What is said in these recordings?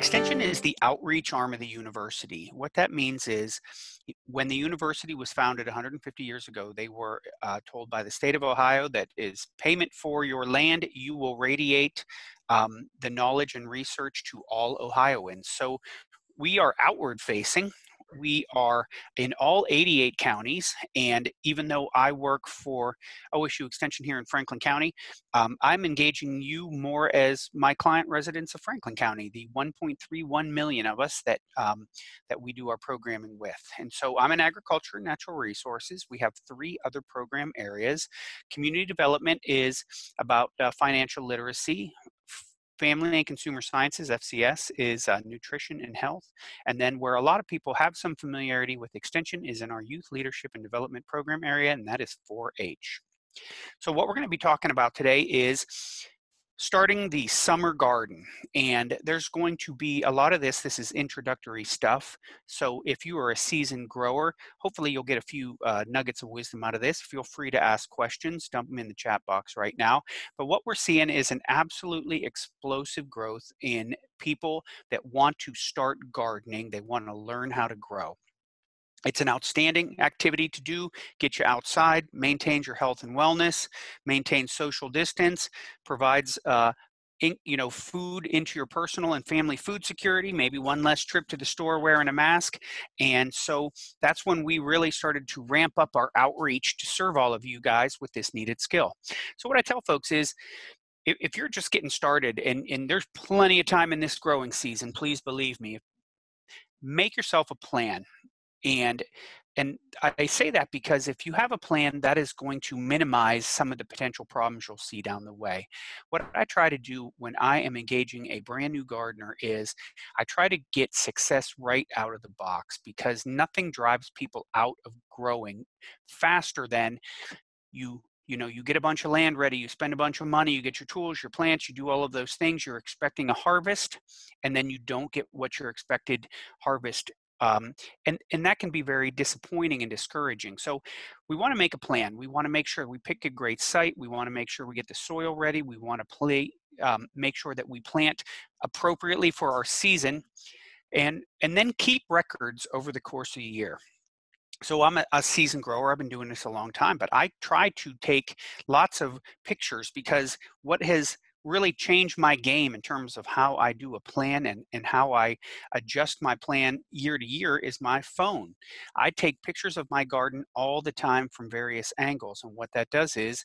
Extension is the outreach arm of the university. What that means is when the university was founded 150 years ago, they were uh, told by the state of Ohio that is payment for your land, you will radiate um, the knowledge and research to all Ohioans. So we are outward facing we are in all 88 counties. And even though I work for OSU Extension here in Franklin County, um, I'm engaging you more as my client residents of Franklin County, the 1.31 million of us that, um, that we do our programming with. And so I'm in agriculture and natural resources. We have three other program areas. Community development is about uh, financial literacy, Family and Consumer Sciences, FCS, is uh, nutrition and health. And then where a lot of people have some familiarity with extension is in our youth leadership and development program area, and that is 4-H. So what we're going to be talking about today is starting the summer garden and there's going to be a lot of this this is introductory stuff so if you are a seasoned grower hopefully you'll get a few uh, nuggets of wisdom out of this. Feel free to ask questions dump them in the chat box right now but what we're seeing is an absolutely explosive growth in people that want to start gardening they want to learn how to grow it's an outstanding activity to do, get you outside, maintains your health and wellness, maintains social distance, provides uh, in, you know, food into your personal and family food security, maybe one less trip to the store wearing a mask. And so that's when we really started to ramp up our outreach to serve all of you guys with this needed skill. So what I tell folks is, if, you're just getting started and, and there's plenty of time in this growing season, please believe me, make yourself a plan and and I say that because if you have a plan, that is going to minimize some of the potential problems you'll see down the way. What I try to do when I am engaging a brand new gardener is I try to get success right out of the box because nothing drives people out of growing faster than you you know you get a bunch of land ready you spend a bunch of money you get your tools your plants you do all of those things you're expecting a harvest and then you don't get what your expected harvest um, and, and that can be very disappointing and discouraging. So we want to make a plan. We want to make sure we pick a great site. We want to make sure we get the soil ready. We want to play, um, make sure that we plant appropriately for our season and, and then keep records over the course of the year so I'm a, a seasoned grower. I've been doing this a long time, but I try to take lots of pictures because what has really changed my game in terms of how I do a plan and, and how I adjust my plan year to year is my phone. I take pictures of my garden all the time from various angles. And what that does is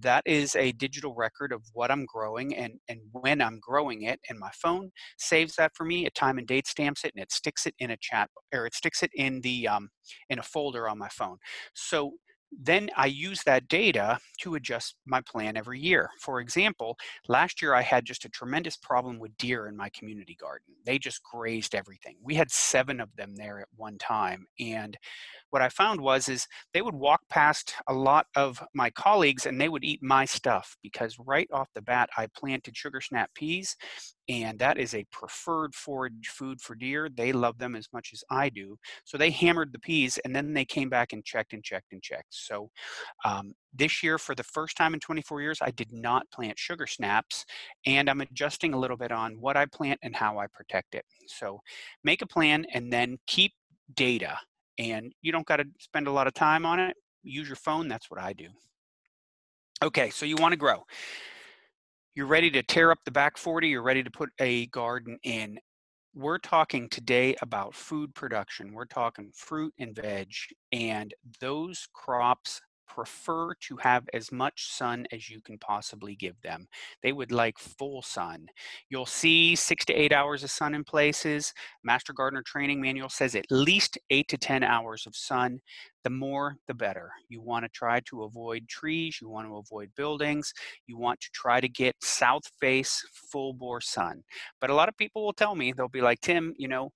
that is a digital record of what I'm growing and, and when I'm growing it. And my phone saves that for me, a time and date stamps it, and it sticks it in a chat or it sticks it in the um, in a folder on my phone. So then I use that data to adjust my plan every year. For example, last year I had just a tremendous problem with deer in my community garden. They just grazed everything. We had seven of them there at one time. And what I found was is they would walk past a lot of my colleagues and they would eat my stuff because right off the bat I planted sugar snap peas and that is a preferred forage food for deer. They love them as much as I do. So they hammered the peas and then they came back and checked and checked and checked. So um, this year, for the first time in 24 years, I did not plant sugar snaps and I'm adjusting a little bit on what I plant and how I protect it. So make a plan and then keep data and you don't got to spend a lot of time on it. Use your phone. That's what I do. Okay, so you want to grow. You're ready to tear up the back 40. You're ready to put a garden in. We're talking today about food production. We're talking fruit and veg, and those crops prefer to have as much sun as you can possibly give them. They would like full sun. You'll see six to eight hours of sun in places. Master Gardener Training Manual says at least eight to 10 hours of sun the more the better. You want to try to avoid trees, you want to avoid buildings, you want to try to get south face full bore sun. But a lot of people will tell me, they'll be like, Tim, you know,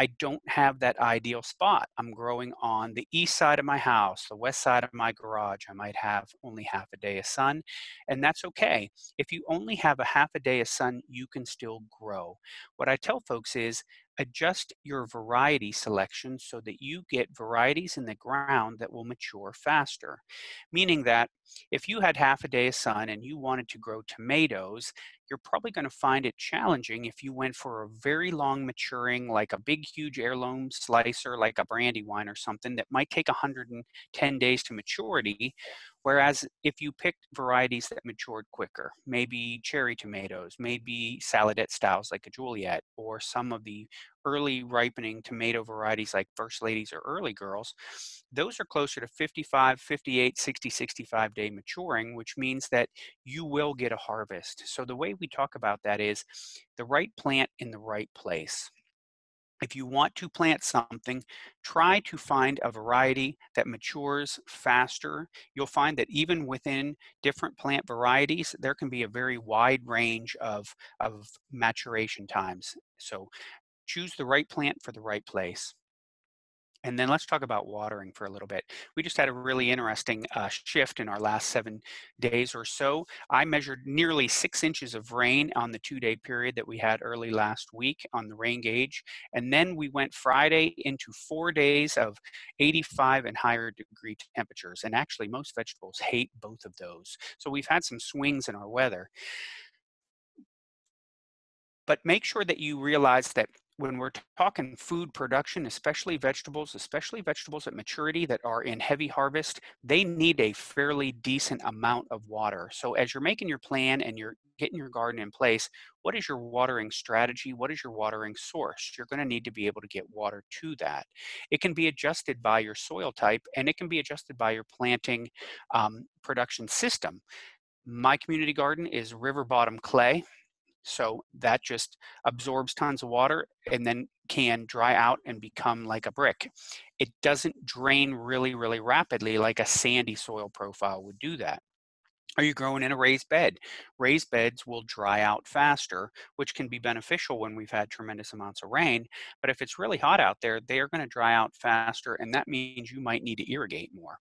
I don't have that ideal spot. I'm growing on the east side of my house, the west side of my garage. I might have only half a day of sun, and that's okay. If you only have a half a day of sun, you can still grow. What I tell folks is adjust your variety selection so that you get varieties in the ground that will mature faster. Meaning that if you had half a day of sun and you wanted to grow tomatoes, you're probably going to find it challenging if you went for a very long maturing, like a big, huge heirloom slicer, like a Brandywine or something that might take 110 days to maturity. Whereas if you picked varieties that matured quicker, maybe cherry tomatoes, maybe saladette styles like a Juliet, or some of the early ripening tomato varieties like First Ladies or Early Girls, those are closer to 55, 58, 60, 65 day maturing, which means that you will get a harvest. So the way we talk about that is the right plant in the right place if you want to plant something, try to find a variety that matures faster. You'll find that even within different plant varieties, there can be a very wide range of, of maturation times. So choose the right plant for the right place. And then let's talk about watering for a little bit. We just had a really interesting uh, shift in our last seven days or so. I measured nearly six inches of rain on the two day period that we had early last week on the rain gauge. And then we went Friday into four days of 85 and higher degree temperatures. And actually, most vegetables hate both of those. So we've had some swings in our weather. But make sure that you realize that when we're talking food production, especially vegetables, especially vegetables at maturity that are in heavy harvest, they need a fairly decent amount of water. So as you're making your plan and you're getting your garden in place, what is your watering strategy? What is your watering source? You're going to need to be able to get water to that. It can be adjusted by your soil type and it can be adjusted by your planting um, production system. My community garden is river bottom clay. So that just absorbs tons of water and then can dry out and become like a brick. It doesn't drain really, really rapidly like a sandy soil profile would do that. Are you growing in a raised bed? Raised beds will dry out faster, which can be beneficial when we've had tremendous amounts of rain. But if it's really hot out there, they are going to dry out faster, and that means you might need to irrigate more.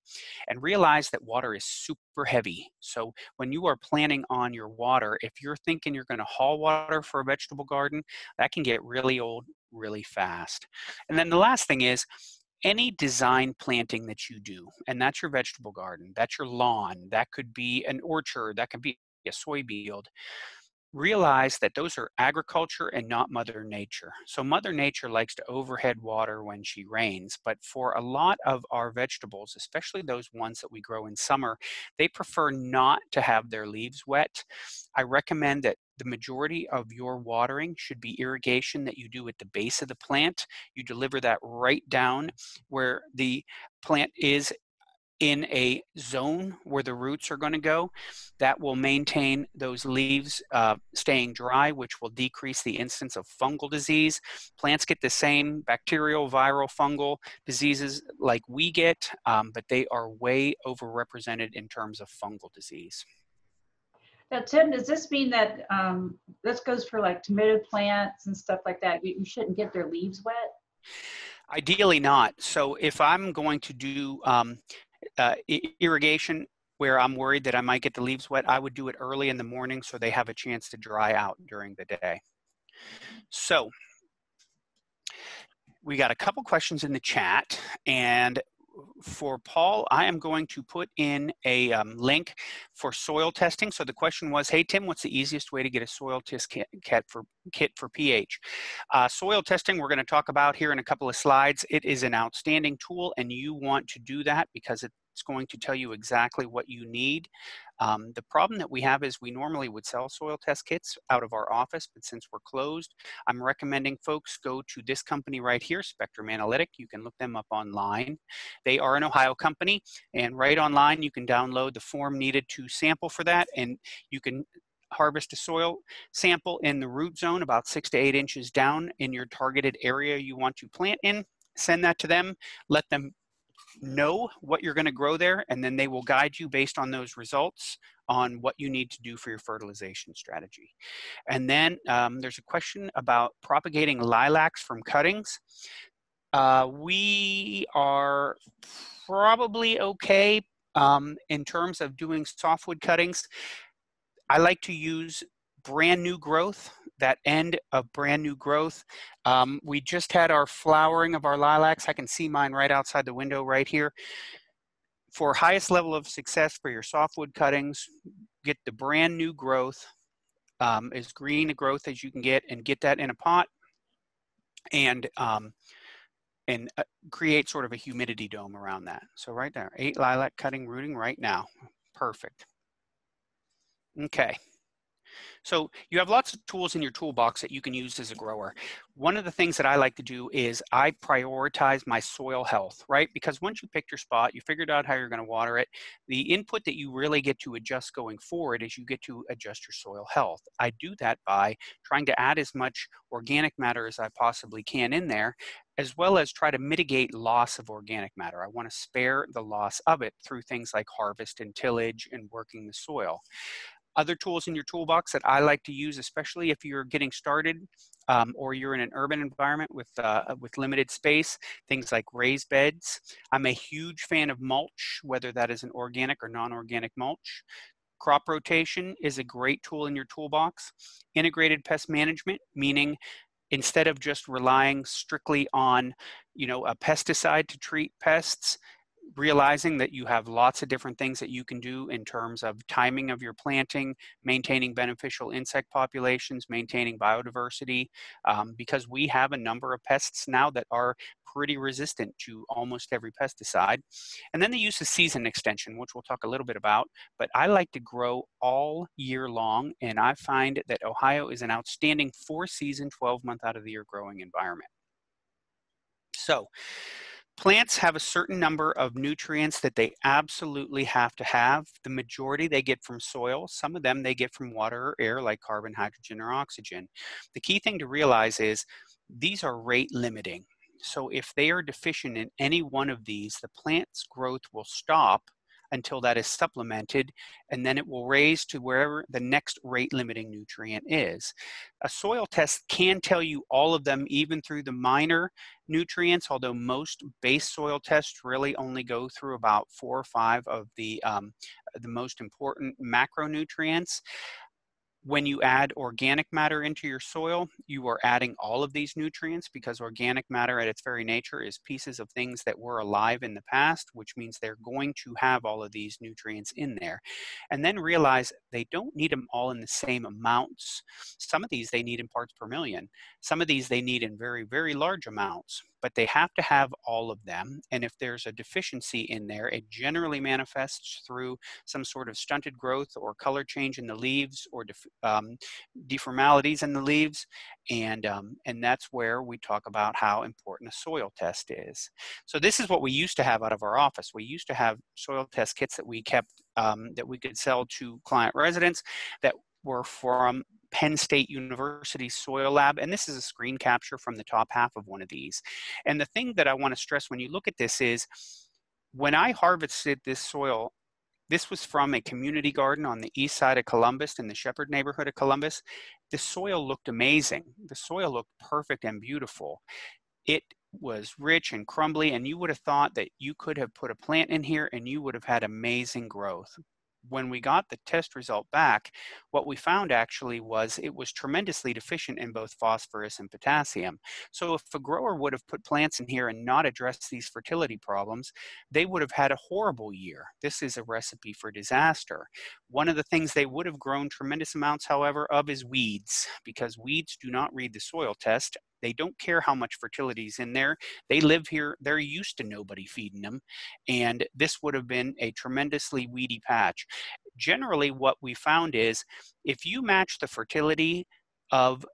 And realize that water is super heavy. So when you are planning on your water, if you're thinking you're going to haul water for a vegetable garden, that can get really old really fast. And then the last thing is, any design planting that you do, and that's your vegetable garden, that's your lawn, that could be an orchard, that could be a soy field, realize that those are agriculture and not Mother Nature. So, Mother Nature likes to overhead water when she rains, but for a lot of our vegetables, especially those ones that we grow in summer, they prefer not to have their leaves wet. I recommend that the majority of your watering should be irrigation that you do at the base of the plant. You deliver that right down where the plant is in a zone where the roots are going to go. That will maintain those leaves uh, staying dry, which will decrease the incidence of fungal disease. Plants get the same bacterial, viral, fungal diseases like we get, um, but they are way overrepresented in terms of fungal disease. Now, Tim, does this mean that um, this goes for like tomato plants and stuff like that? You, you shouldn't get their leaves wet? Ideally not. So if I'm going to do um, uh, irrigation where I'm worried that I might get the leaves wet, I would do it early in the morning so they have a chance to dry out during the day. So we got a couple questions in the chat and for Paul, I am going to put in a um, link for soil testing. So the question was, hey Tim, what's the easiest way to get a soil test kit, for kit for pH? Uh, soil testing we're going to talk about here in a couple of slides. It is an outstanding tool and you want to do that because it it's going to tell you exactly what you need. Um, the problem that we have is we normally would sell soil test kits out of our office, but since we're closed, I'm recommending folks go to this company right here, Spectrum Analytic. You can look them up online. They are an Ohio company, and right online you can download the form needed to sample for that, and you can harvest a soil sample in the root zone about six to eight inches down in your targeted area you want to plant in send that to them let them know what you're going to grow there, and then they will guide you based on those results on what you need to do for your fertilization strategy. And then um, there's a question about propagating lilacs from cuttings. Uh, we are probably okay um, in terms of doing softwood cuttings. I like to use brand new growth, that end of brand new growth. Um, we just had our flowering of our lilacs. I can see mine right outside the window right here. For highest level of success for your softwood cuttings, get the brand new growth um, as green a growth as you can get and get that in a pot and um, and uh, create sort of a humidity dome around that. So right there, eight lilac cutting rooting right now. Perfect. Okay. So you have lots of tools in your toolbox that you can use as a grower. One of the things that I like to do is I prioritize my soil health, right? Because once you picked your spot, you figured out how you're going to water it, the input that you really get to adjust going forward is you get to adjust your soil health. I do that by trying to add as much organic matter as I possibly can in there as well as try to mitigate loss of organic matter. I want to spare the loss of it through things like harvest and tillage and working the soil. Other tools in your toolbox that I like to use, especially if you're getting started um, or you're in an urban environment with, uh, with limited space, things like raised beds. I'm a huge fan of mulch, whether that is an organic or non-organic mulch. Crop rotation is a great tool in your toolbox. Integrated pest management, meaning instead of just relying strictly on you know a pesticide to treat pests realizing that you have lots of different things that you can do in terms of timing of your planting, maintaining beneficial insect populations, maintaining biodiversity, um, because we have a number of pests now that are pretty resistant to almost every pesticide. And then the use of season extension, which we'll talk a little bit about, but I like to grow all year long, and I find that Ohio is an outstanding four season, 12 month out of the year growing environment. So, Plants have a certain number of nutrients that they absolutely have to have. The majority they get from soil. Some of them they get from water or air, like carbon, hydrogen, or oxygen. The key thing to realize is these are rate limiting. So if they are deficient in any one of these, the plant's growth will stop until that is supplemented, and then it will raise to wherever the next rate limiting nutrient is. A soil test can tell you all of them, even through the minor nutrients, although most base soil tests really only go through about four or five of the, um, the most important macronutrients when you add organic matter into your soil, you are adding all of these nutrients because organic matter at its very nature is pieces of things that were alive in the past, which means they're going to have all of these nutrients in there. And then realize they don't need them all in the same amounts. Some of these they need in parts per million. Some of these they need in very, very large amounts but they have to have all of them. And if there's a deficiency in there, it generally manifests through some sort of stunted growth or color change in the leaves or def um, deformalities in the leaves. And, um, and that's where we talk about how important a soil test is. So this is what we used to have out of our office. We used to have soil test kits that we kept um, that we could sell to client residents that were from Penn State University Soil Lab, and this is a screen capture from the top half of one of these. And the thing that I want to stress when you look at this is, when I harvested this soil, this was from a community garden on the east side of Columbus in the Shepard neighborhood of Columbus. The soil looked amazing. The soil looked perfect and beautiful. It was rich and crumbly, and you would have thought that you could have put a plant in here and you would have had amazing growth when we got the test result back, what we found actually was it was tremendously deficient in both phosphorus and potassium. So if a grower would have put plants in here and not addressed these fertility problems, they would have had a horrible year. This is a recipe for disaster. One of the things they would have grown tremendous amounts, however, of is weeds, because weeds do not read the soil test they don't care how much fertility is in there. They live here. They're used to nobody feeding them. And this would have been a tremendously weedy patch. Generally, what we found is if you match the fertility of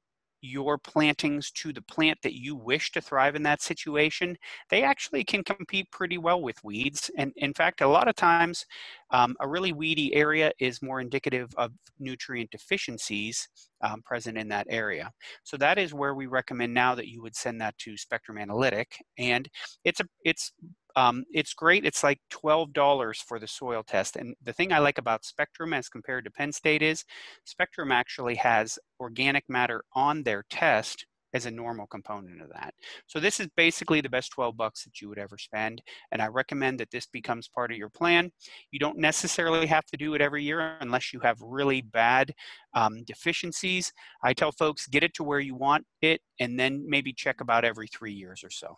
your plantings to the plant that you wish to thrive in that situation, they actually can compete pretty well with weeds. And in fact, a lot of times, um, a really weedy area is more indicative of nutrient deficiencies um, present in that area. So that is where we recommend now that you would send that to Spectrum Analytic. And it's a it's um, it's great. It's like $12 for the soil test. And the thing I like about Spectrum as compared to Penn State is Spectrum actually has organic matter on their test as a normal component of that. So this is basically the best 12 bucks that you would ever spend. And I recommend that this becomes part of your plan. You don't necessarily have to do it every year unless you have really bad um, deficiencies. I tell folks, get it to where you want it and then maybe check about every three years or so.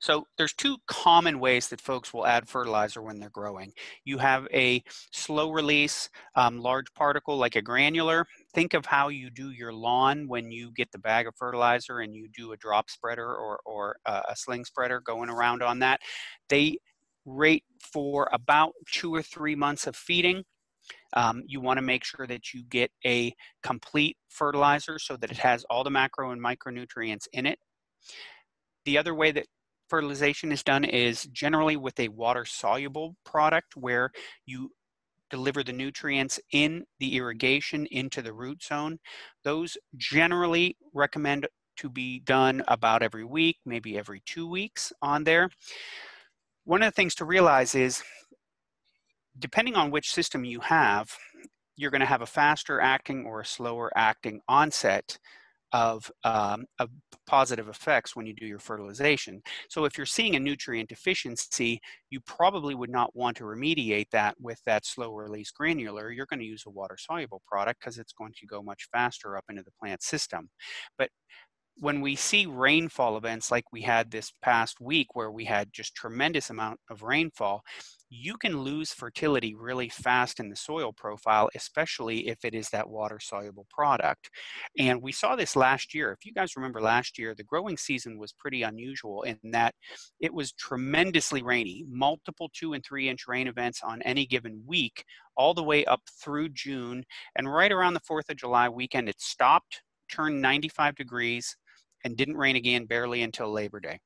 So there's two common ways that folks will add fertilizer when they're growing. You have a slow release um, large particle like a granular. Think of how you do your lawn when you get the bag of fertilizer and you do a drop spreader or, or uh, a sling spreader going around on that. They rate for about two or three months of feeding. Um, you want to make sure that you get a complete fertilizer so that it has all the macro and micronutrients in it. The other way that fertilization is done is generally with a water soluble product where you deliver the nutrients in the irrigation into the root zone. Those generally recommend to be done about every week, maybe every two weeks on there. One of the things to realize is depending on which system you have, you're going to have a faster acting or a slower acting onset of, um, of positive effects when you do your fertilization. So if you're seeing a nutrient deficiency, you probably would not want to remediate that with that slow release granular. You're going to use a water soluble product because it's going to go much faster up into the plant system. But when we see rainfall events like we had this past week where we had just tremendous amount of rainfall you can lose fertility really fast in the soil profile especially if it is that water soluble product. And we saw this last year. If you guys remember last year the growing season was pretty unusual in that it was tremendously rainy multiple two and three inch rain events on any given week all the way up through june. And right around the 4th of july weekend it stopped turned 95 degrees and didn't rain again barely until Labor Day.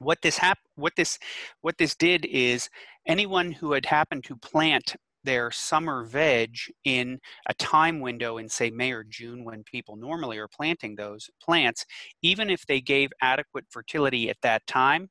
What this hap- what this what this did is anyone who had happened to plant their summer veg in a time window in say May or June when people normally are planting those plants, even if they gave adequate fertility at that time,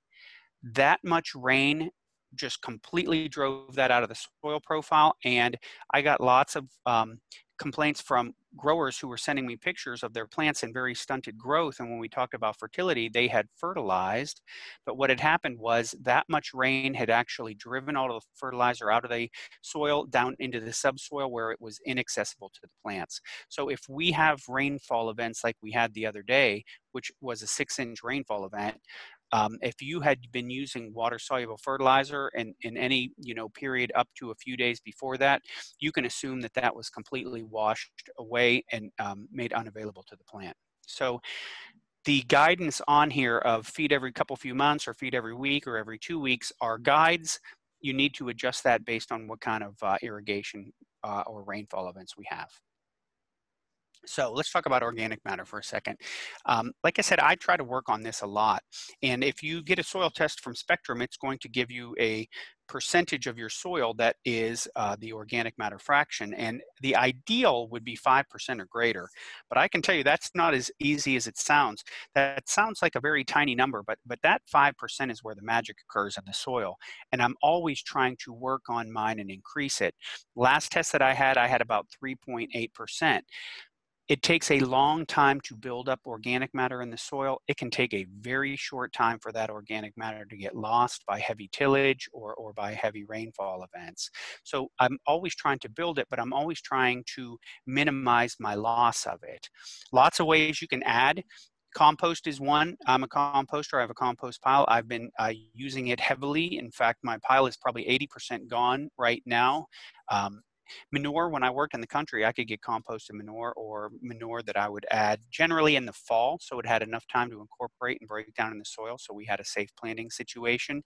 that much rain just completely drove that out of the soil profile. And I got lots of um, complaints from growers who were sending me pictures of their plants in very stunted growth. And when we talked about fertility, they had fertilized. But what had happened was that much rain had actually driven all of the fertilizer out of the soil down into the subsoil where it was inaccessible to the plants. So if we have rainfall events like we had the other day, which was a six inch rainfall event, um, if you had been using water soluble fertilizer and in any you know period up to a few days before that, you can assume that that was completely washed away and um, made unavailable to the plant. So the guidance on here of feed every couple few months or feed every week or every two weeks are guides. You need to adjust that based on what kind of uh, irrigation uh, or rainfall events we have. So let's talk about organic matter for a second. Um, like I said, I try to work on this a lot. And if you get a soil test from Spectrum, it's going to give you a percentage of your soil that is uh, the organic matter fraction. And the ideal would be 5% or greater. But I can tell you that's not as easy as it sounds. That sounds like a very tiny number, but, but that 5% is where the magic occurs in the soil. And I'm always trying to work on mine and increase it. Last test that I had, I had about 3.8%. It takes a long time to build up organic matter in the soil. It can take a very short time for that organic matter to get lost by heavy tillage or, or by heavy rainfall events. So I'm always trying to build it, but I'm always trying to minimize my loss of it. Lots of ways you can add compost is one. I'm a composter. I have a compost pile. I've been uh, using it heavily. In fact, my pile is probably 80% gone right now. Um, Manure, when I worked in the country, I could get composted manure or manure that I would add generally in the fall. So it had enough time to incorporate and break down in the soil. So we had a safe planting situation.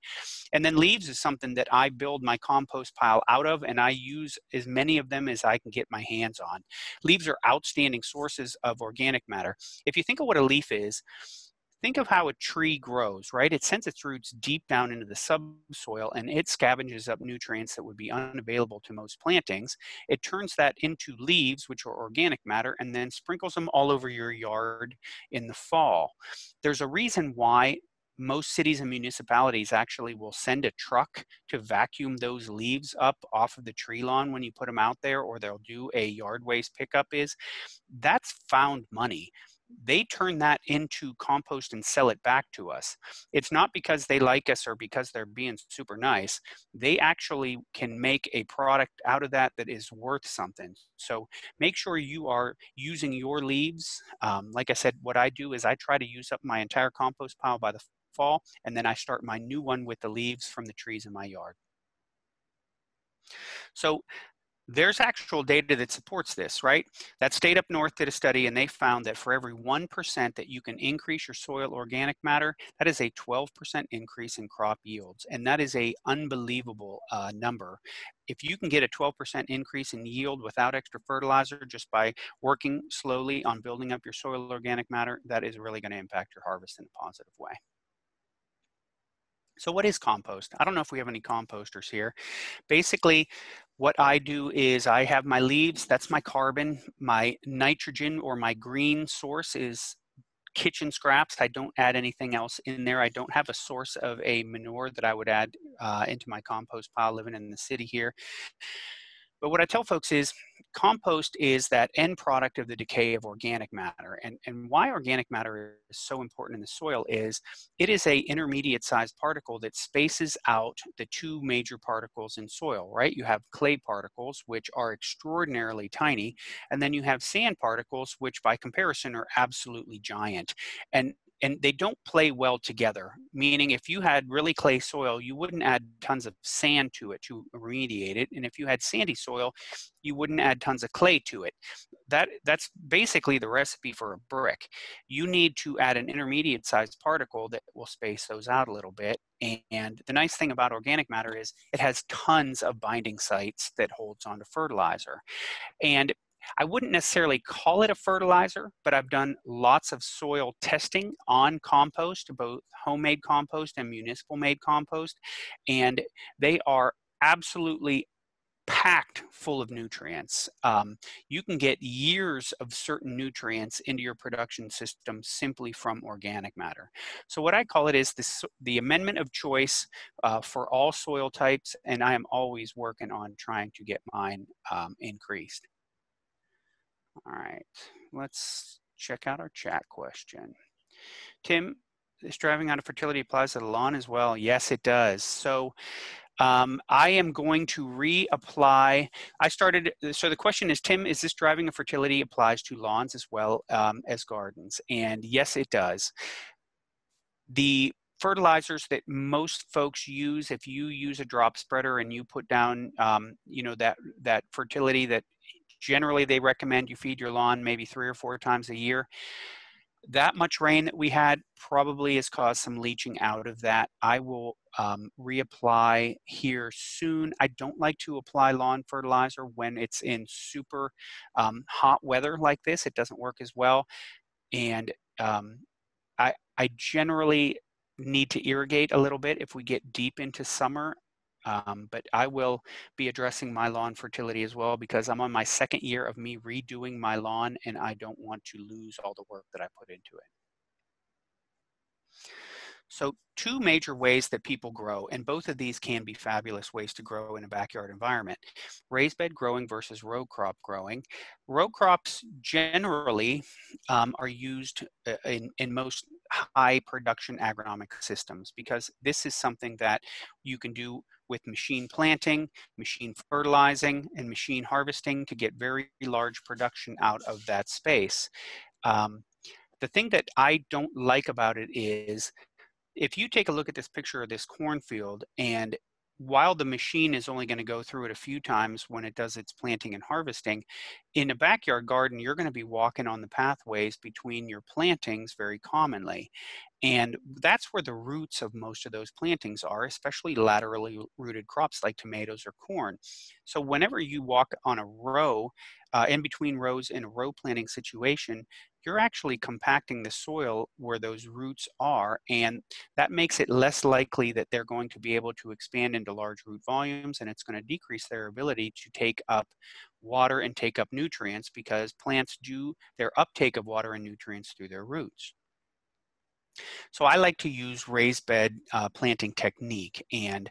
And then leaves is something that I build my compost pile out of, and I use as many of them as I can get my hands on. Leaves are outstanding sources of organic matter. If you think of what a leaf is, think of how a tree grows, right? It sends its roots deep down into the subsoil and it scavenges up nutrients that would be unavailable to most plantings. It turns that into leaves, which are organic matter, and then sprinkles them all over your yard in the fall. There's a reason why most cities and municipalities actually will send a truck to vacuum those leaves up off of the tree lawn when you put them out there or they'll do a yard waste pickup is that's found money they turn that into compost and sell it back to us. It's not because they like us or because they're being super nice. They actually can make a product out of that that is worth something. So make sure you are using your leaves. Um, like I said, what I do is I try to use up my entire compost pile by the fall, and then I start my new one with the leaves from the trees in my yard. So there's actual data that supports this, right? That state up north did a study and they found that for every 1% that you can increase your soil organic matter, that is a 12% increase in crop yields. And that is a unbelievable uh, number. If you can get a 12% increase in yield without extra fertilizer just by working slowly on building up your soil organic matter, that is really gonna impact your harvest in a positive way. So what is compost? I don't know if we have any composters here. Basically, what I do is I have my leaves, that's my carbon. My nitrogen or my green source is kitchen scraps. I don't add anything else in there. I don't have a source of a manure that I would add uh, into my compost pile living in the city here. But what I tell folks is compost is that end product of the decay of organic matter. And, and why organic matter is so important in the soil is it is a intermediate sized particle that spaces out the two major particles in soil, right? You have clay particles, which are extraordinarily tiny, and then you have sand particles, which by comparison are absolutely giant. And and they don't play well together. Meaning, if you had really clay soil, you wouldn't add tons of sand to it to remediate it, and if you had sandy soil, you wouldn't add tons of clay to it. That that's basically the recipe for a brick. You need to add an intermediate sized particle that will space those out a little bit. And the nice thing about organic matter is it has tons of binding sites that holds onto fertilizer. And I wouldn't necessarily call it a fertilizer, but I've done lots of soil testing on compost, both homemade compost and municipal made compost, and they are absolutely packed full of nutrients. Um, you can get years of certain nutrients into your production system simply from organic matter. So what I call it is this, the amendment of choice uh, for all soil types, and I am always working on trying to get mine um, increased. All right, let's check out our chat question. Tim, is driving out of fertility applies to the lawn as well. Yes, it does. So um, I am going to reapply. I started, so the question is, Tim, is this driving of fertility applies to lawns as well um, as gardens? And yes, it does. The fertilizers that most folks use, if you use a drop spreader and you put down, um, you know, that, that fertility that Generally, they recommend you feed your lawn maybe three or four times a year. That much rain that we had probably has caused some leaching out of that. I will um, reapply here soon. I don't like to apply lawn fertilizer when it's in super um, hot weather like this. It doesn't work as well. And um, I, I generally need to irrigate a little bit if we get deep into summer um, but I will be addressing my lawn fertility as well because I'm on my second year of me redoing my lawn and I don't want to lose all the work that I put into it. So two major ways that people grow, and both of these can be fabulous ways to grow in a backyard environment. Raised bed growing versus row crop growing. Row crops generally um, are used uh, in, in most high production agronomic systems because this is something that you can do with machine planting, machine fertilizing, and machine harvesting to get very large production out of that space. Um, the thing that I don't like about it is if you take a look at this picture of this cornfield and while the machine is only going to go through it a few times when it does its planting and harvesting, in a backyard garden, you're going to be walking on the pathways between your plantings very commonly. And that's where the roots of most of those plantings are, especially laterally rooted crops like tomatoes or corn. So whenever you walk on a row, uh, in between rows in a row planting situation, you're actually compacting the soil where those roots are, and that makes it less likely that they're going to be able to expand into large root volumes, and it's going to decrease their ability to take up water and take up nutrients because plants do their uptake of water and nutrients through their roots. So I like to use raised bed uh, planting technique. And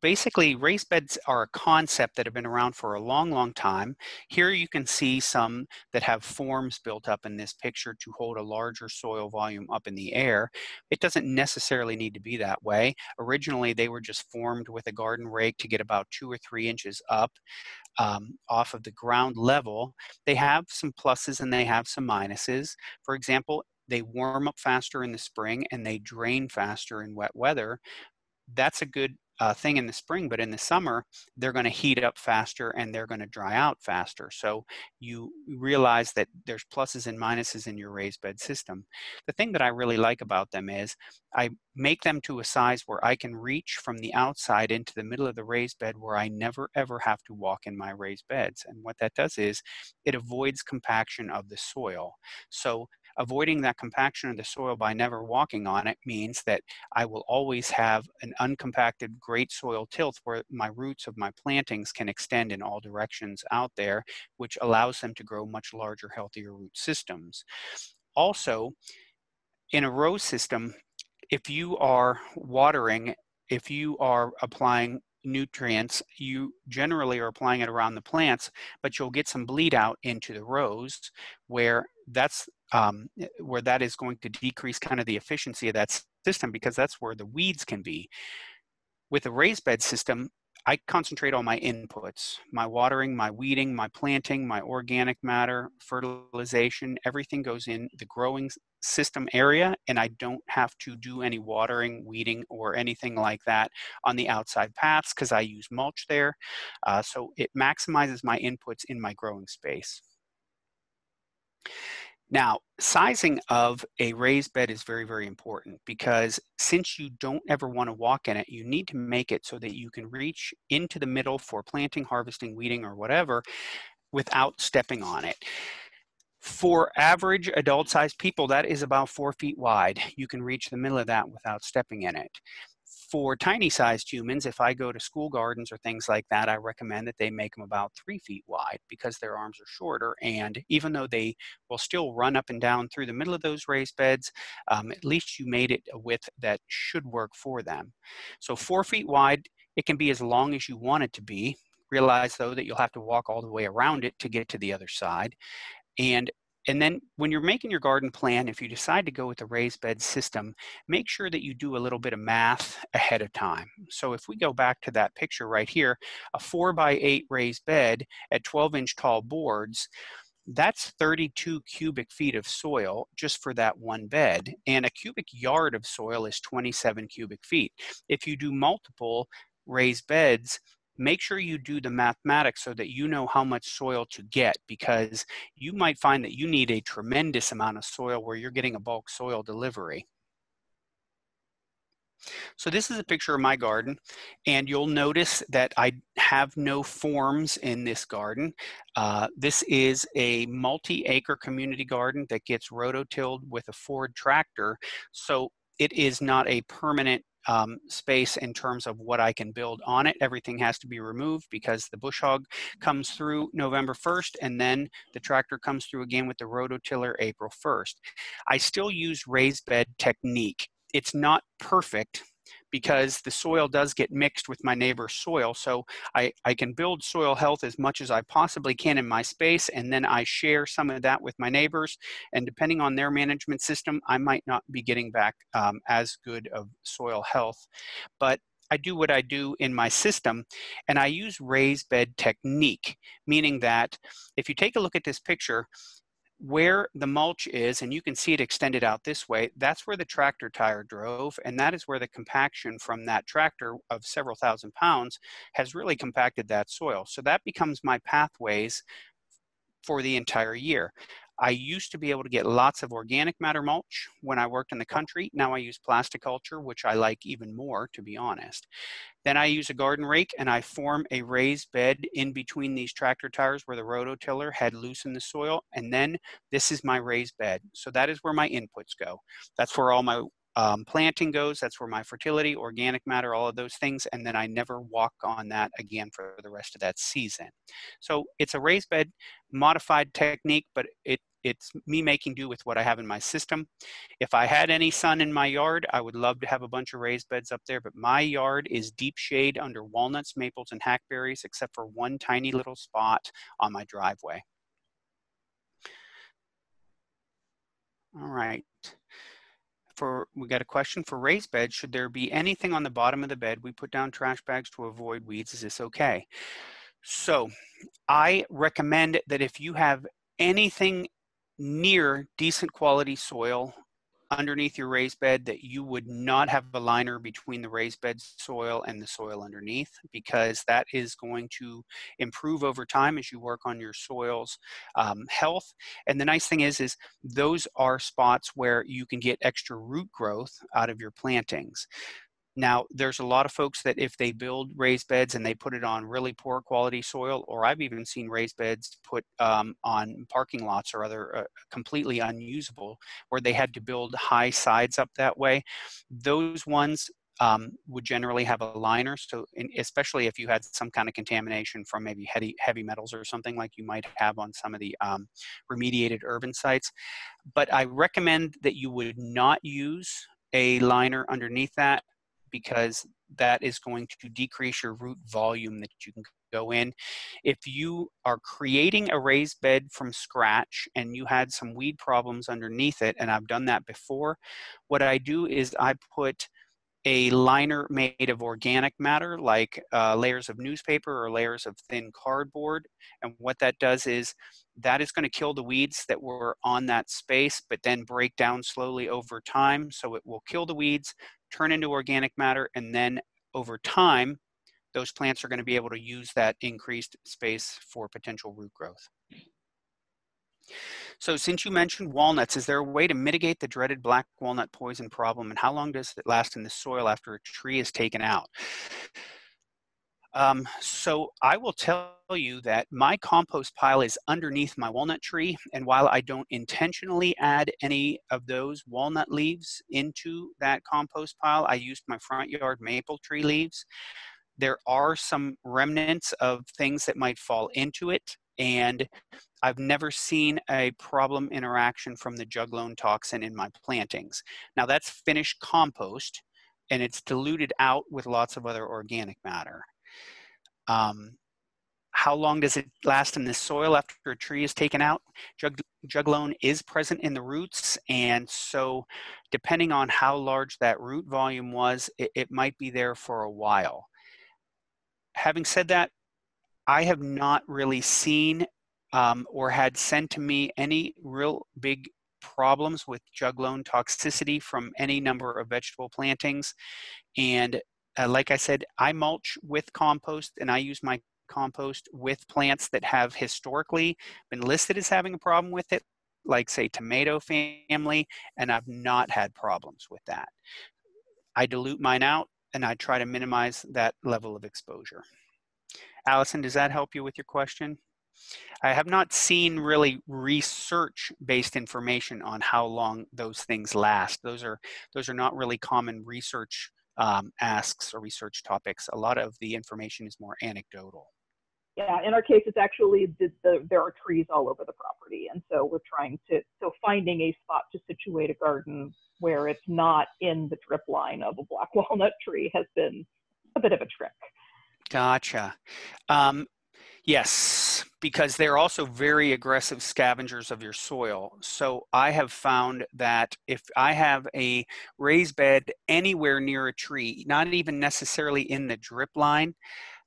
basically, raised beds are a concept that have been around for a long, long time. Here you can see some that have forms built up in this picture to hold a larger soil volume up in the air. It doesn't necessarily need to be that way. Originally, they were just formed with a garden rake to get about two or three inches up um, off of the ground level. They have some pluses and they have some minuses. For example, they warm up faster in the spring and they drain faster in wet weather, that's a good uh, thing in the spring, but in the summer, they're going to heat up faster and they're going to dry out faster. So you realize that there's pluses and minuses in your raised bed system. The thing that I really like about them is I make them to a size where I can reach from the outside into the middle of the raised bed where I never ever have to walk in my raised beds. And what that does is it avoids compaction of the soil. So avoiding that compaction of the soil by never walking on it means that I will always have an uncompacted great soil tilth where my roots of my plantings can extend in all directions out there, which allows them to grow much larger, healthier root systems. Also, in a row system, if you are watering, if you are applying nutrients, you generally are applying it around the plants, but you'll get some bleed out into the rows where that's um, eh, where that is going to decrease kind of the efficiency of that system because that's where the weeds can be. With a raised bed system, I concentrate on my inputs, my watering, my weeding, my planting, my organic matter, fertilization, everything goes in the growing system area and I don't have to do any watering, weeding, or anything like that on the outside paths because I use mulch there. Uh, so it maximizes my inputs in my growing space. Now, sizing of a raised bed is very, very important because since you don't ever want to walk in it, you need to make it so that you can reach into the middle for planting, harvesting, weeding, or whatever without stepping on it. For average adult sized people, that is about four feet wide. You can reach the middle of that without stepping in it for tiny sized humans, if I go to school gardens or things like that, I recommend that they make them about three feet wide because their arms are shorter. And even though they will still run up and down through the middle of those raised beds, um, at least you made it a width that should work for them. So four feet wide, it can be as long as you want it to be. Realize though that you'll have to walk all the way around it to get to the other side. And and then when you're making your garden plan, if you decide to go with a raised bed system, make sure that you do a little bit of math ahead of time. So if we go back to that picture right here, a four by eight raised bed at 12 inch tall boards, that's 32 cubic feet of soil just for that one bed. And a cubic yard of soil is 27 cubic feet. If you do multiple raised beds, make sure you do the mathematics so that you know how much soil to get because you might find that you need a tremendous amount of soil where you're getting a bulk soil delivery. So this is a picture of my garden, and you'll notice that I have no forms in this garden. Uh, this is a multi-acre community garden that gets rototilled with a Ford tractor, so it is not a permanent um, space in terms of what I can build on it. Everything has to be removed because the bush hog comes through November 1st and then the tractor comes through again with the rototiller April 1st. I still use raised bed technique. It's not perfect because the soil does get mixed with my neighbor's soil. So I, I can build soil health as much as I possibly can in my space, and then I share some of that with my neighbors. And depending on their management system, I might not be getting back um, as good of soil health. But I do what I do in my system, and I use raised bed technique, meaning that if you take a look at this picture, where the mulch is, and you can see it extended out this way, that's where the tractor tire drove, and that is where the compaction from that tractor of several thousand pounds has really compacted that soil. So that becomes my pathways for the entire year. I used to be able to get lots of organic matter mulch when I worked in the country. Now I use plasticulture, which I like even more, to be honest. Then I use a garden rake and I form a raised bed in between these tractor tires where the rototiller had loosened the soil. And then this is my raised bed. So that is where my inputs go. That's where all my um, planting goes. That's where my fertility, organic matter, all of those things. And then I never walk on that again for the rest of that season. So it's a raised bed modified technique, but it it's me making do with what I have in my system. If I had any sun in my yard, I would love to have a bunch of raised beds up there, but my yard is deep shade under walnuts, maples, and hackberries, except for one tiny little spot on my driveway. All right for we got a question for raised beds should there be anything on the bottom of the bed we put down trash bags to avoid weeds? Is this okay? So i recommend that if you have anything near decent quality soil underneath your raised bed that you would not have a liner between the raised bed soil and the soil underneath because that is going to improve over time as you work on your soil's um, health. And the nice thing is, is those are spots where you can get extra root growth out of your plantings. Now, there's a lot of folks that if they build raised beds and they put it on really poor quality soil, or I've even seen raised beds put um, on parking lots or other uh, completely unusable, where they had to build high sides up that way. Those ones um, would generally have a liner. So, especially if you had some kind of contamination from maybe heavy heavy metals or something like you might have on some of the um, remediated urban sites. But I recommend that you would not use a liner underneath that because that is going to decrease your root volume that you can go in. If you are creating a raised bed from scratch and you had some weed problems underneath it, and I've done that before, what I do is I put a liner made of organic matter like uh, layers of newspaper or layers of thin cardboard. And what that does is that is going to kill the weeds that were on that space, but then break down slowly over time. So it will kill the weeds, turn into organic matter, and then over time, those plants are going to be able to use that increased space for potential root growth. So since you mentioned walnuts, is there a way to mitigate the dreaded black walnut poison problem and how long does it last in the soil after a tree is taken out? Um, so I will tell you that my compost pile is underneath my walnut tree. And while I don't intentionally add any of those walnut leaves into that compost pile, I used my front yard maple tree leaves. There are some remnants of things that might fall into it. And I've never seen a problem interaction from the juglone toxin in my plantings. Now that's finished compost and it's diluted out with lots of other organic matter. Um, how long does it last in the soil after a tree is taken out? Jug, juglone is present in the roots, and so depending on how large that root volume was, it, it might be there for a while. Having said that, I have not really seen um, or had sent to me any real big problems with juglone toxicity from any number of vegetable plantings. And uh, like I said, I mulch with compost and I use my compost with plants that have historically been listed as having a problem with it, like say tomato family, and I've not had problems with that. I dilute mine out and I try to minimize that level of exposure. Allison, does that help you with your question? I have not seen really research based information on how long those things last. Those are those are not really common research um, asks or research topics. A lot of the information is more anecdotal. Yeah, in our case, it's actually the, the, there are trees all over the property, and so we're trying to so finding a spot to situate a garden where it's not in the drip line of a black walnut tree has been a bit of a trick. Gotcha. Um, Yes, because they're also very aggressive scavengers of your soil. So I have found that if I have a raised bed anywhere near a tree, not even necessarily in the drip line,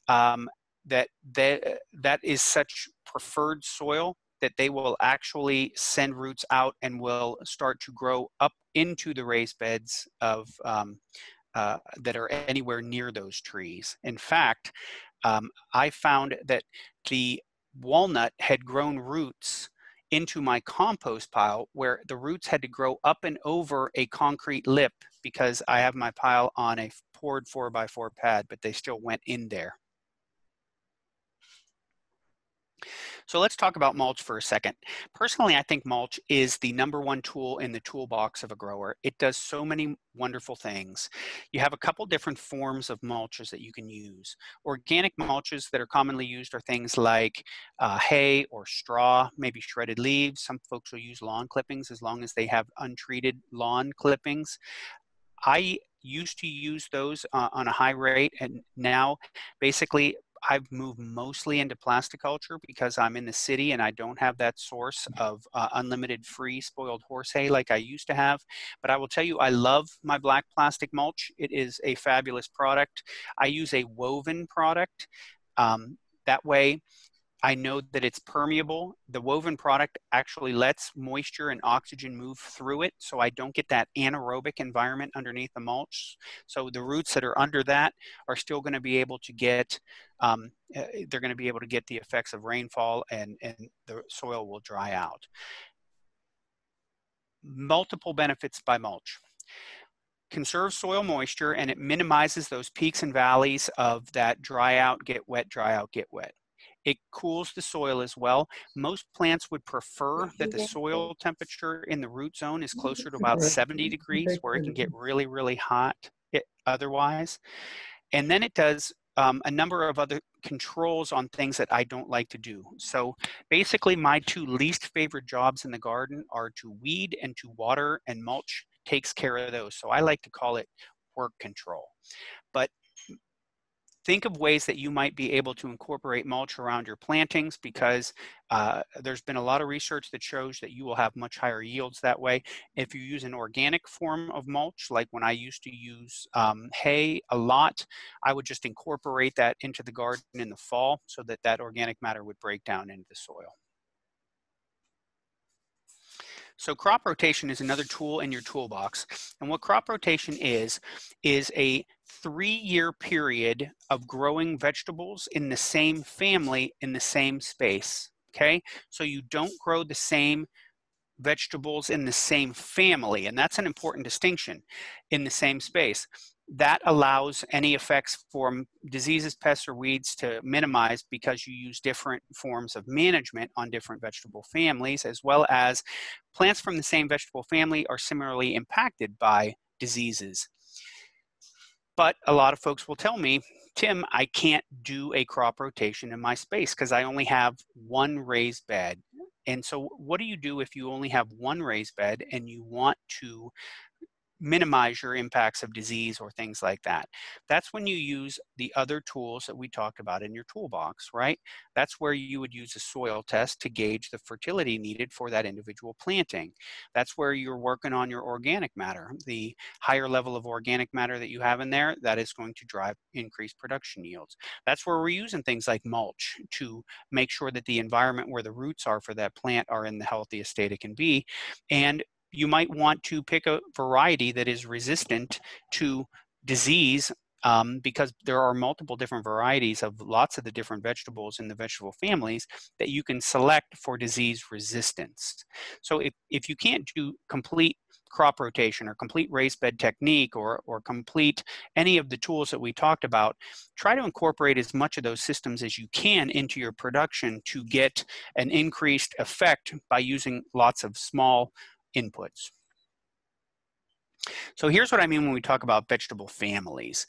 um, that that that is such preferred soil that they will actually send roots out and will start to grow up into the raised beds of um, uh, that are anywhere near those trees. In fact, um, I found that the walnut had grown roots into my compost pile where the roots had to grow up and over a concrete lip because I have my pile on a poured four by four pad, but they still went in there. So let's talk about mulch for a second. Personally, I think mulch is the number one tool in the toolbox of a grower. It does so many wonderful things. You have a couple different forms of mulches that you can use. Organic mulches that are commonly used are things like uh, hay or straw, maybe shredded leaves. Some folks will use lawn clippings as long as they have untreated lawn clippings. I used to use those uh, on a high rate and now basically I've moved mostly into plasticulture because I'm in the city and I don't have that source of uh, unlimited free spoiled horse hay like I used to have. But I will tell you, I love my black plastic mulch. It is a fabulous product. I use a woven product. Um, that way, I know that it's permeable. The woven product actually lets moisture and oxygen move through it, so I don't get that anaerobic environment underneath the mulch. So the roots that are under that are still going to be able to get, um, eh, they're going to be able to get the effects of rainfall and, and the soil will dry out. Multiple benefits by mulch conserves soil moisture and it minimizes those peaks and valleys of that dry out, get wet, dry out, get wet. It cools the soil as well. Most plants would prefer that the soil temperature in the root zone is closer to about 70 degrees where it can get really, really hot otherwise. And then it does um, a number of other controls on things that I don't like to do. So basically my two least favorite jobs in the garden are to weed and to water and mulch takes care of those. So I like to call it work control. Think of ways that you might be able to incorporate mulch around your plantings because uh, there's been a lot of research that shows that you will have much higher yields that way. If you use an organic form of mulch, like when I used to use um, hay a lot, I would just incorporate that into the garden in the fall so that that organic matter would break down into the soil. So crop rotation is another tool in your toolbox. And what crop rotation is, is a three-year period of growing vegetables in the same family in the same space, okay? So you don't grow the same vegetables in the same family, and that's an important distinction in the same space that allows any effects from diseases, pests, or weeds to minimize because you use different forms of management on different vegetable families, as well as plants from the same vegetable family are similarly impacted by diseases. But a lot of folks will tell me, Tim, I can't do a crop rotation in my space because I only have one raised bed. And so, what do you do if you only have one raised bed and you want to minimize your impacts of disease or things like that. That's when you use the other tools that we talked about in your toolbox, right? That's where you would use a soil test to gauge the fertility needed for that individual planting. That's where you're working on your organic matter. The higher level of organic matter that you have in there, that is going to drive increased production yields. That's where we're using things like mulch to make sure that the environment where the roots are for that plant are in the healthiest state it can be. And you might want to pick a variety that is resistant to disease um, because there are multiple different varieties of lots of the different vegetables in the vegetable families that you can select for disease resistance. So if, if you can't do complete crop rotation or complete raised bed technique or, or complete any of the tools that we talked about, try to incorporate as much of those systems as you can into your production to get an increased effect by using lots of small inputs. So here's what I mean when we talk about vegetable families.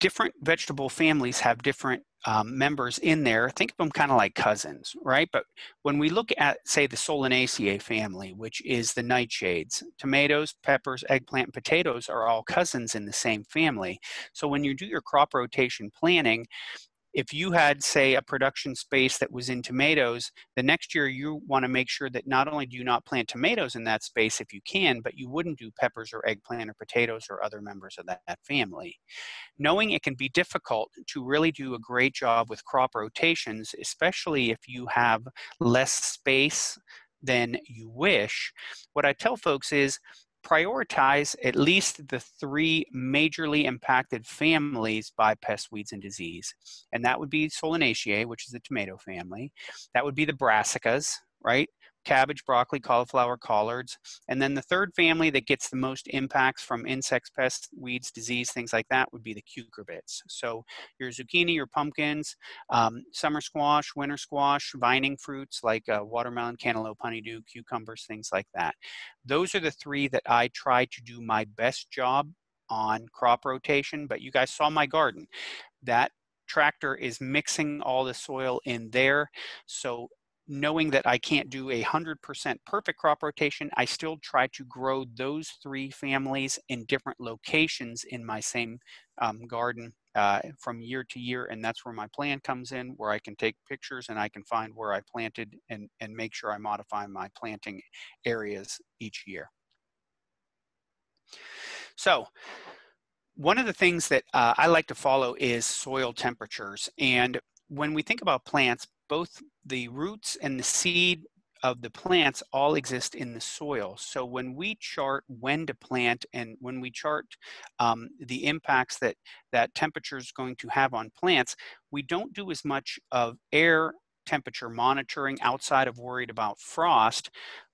Different vegetable families have different um, members in there. Think of them kind of like cousins, right? But when we look at, say, the Solanaceae family, which is the nightshades, tomatoes, peppers, eggplant, potatoes are all cousins in the same family. So when you do your crop rotation planning, if you had say a production space that was in tomatoes the next year you want to make sure that not only do you not plant tomatoes in that space if you can but you wouldn't do peppers or eggplant or potatoes or other members of that, that family. Knowing it can be difficult to really do a great job with crop rotations especially if you have less space than you wish what i tell folks is prioritize at least the three majorly impacted families by pest, weeds, and disease. And that would be Solanaceae, which is the tomato family. That would be the brassicas, right? Cabbage, broccoli, cauliflower, collards. And then the third family that gets the most impacts from insects, pests, weeds, disease, things like that would be the cucurbits. So your zucchini, your pumpkins, um, summer squash, winter squash, vining fruits like uh, watermelon, cantaloupe, honeydew, cucumbers, things like that. Those are the three that I try to do my best job on crop rotation, but you guys saw my garden. That tractor is mixing all the soil in there. So knowing that I can't do a 100% perfect crop rotation, I still try to grow those three families in different locations in my same um, garden uh, from year to year. And that's where my plan comes in, where I can take pictures and I can find where I planted and, and make sure I modify my planting areas each year. So one of the things that uh, I like to follow is soil temperatures. And when we think about plants, both the roots and the seed of the plants all exist in the soil. So when we chart when to plant and when we chart um, the impacts that that temperature is going to have on plants, we don't do as much of air temperature monitoring outside of worried about frost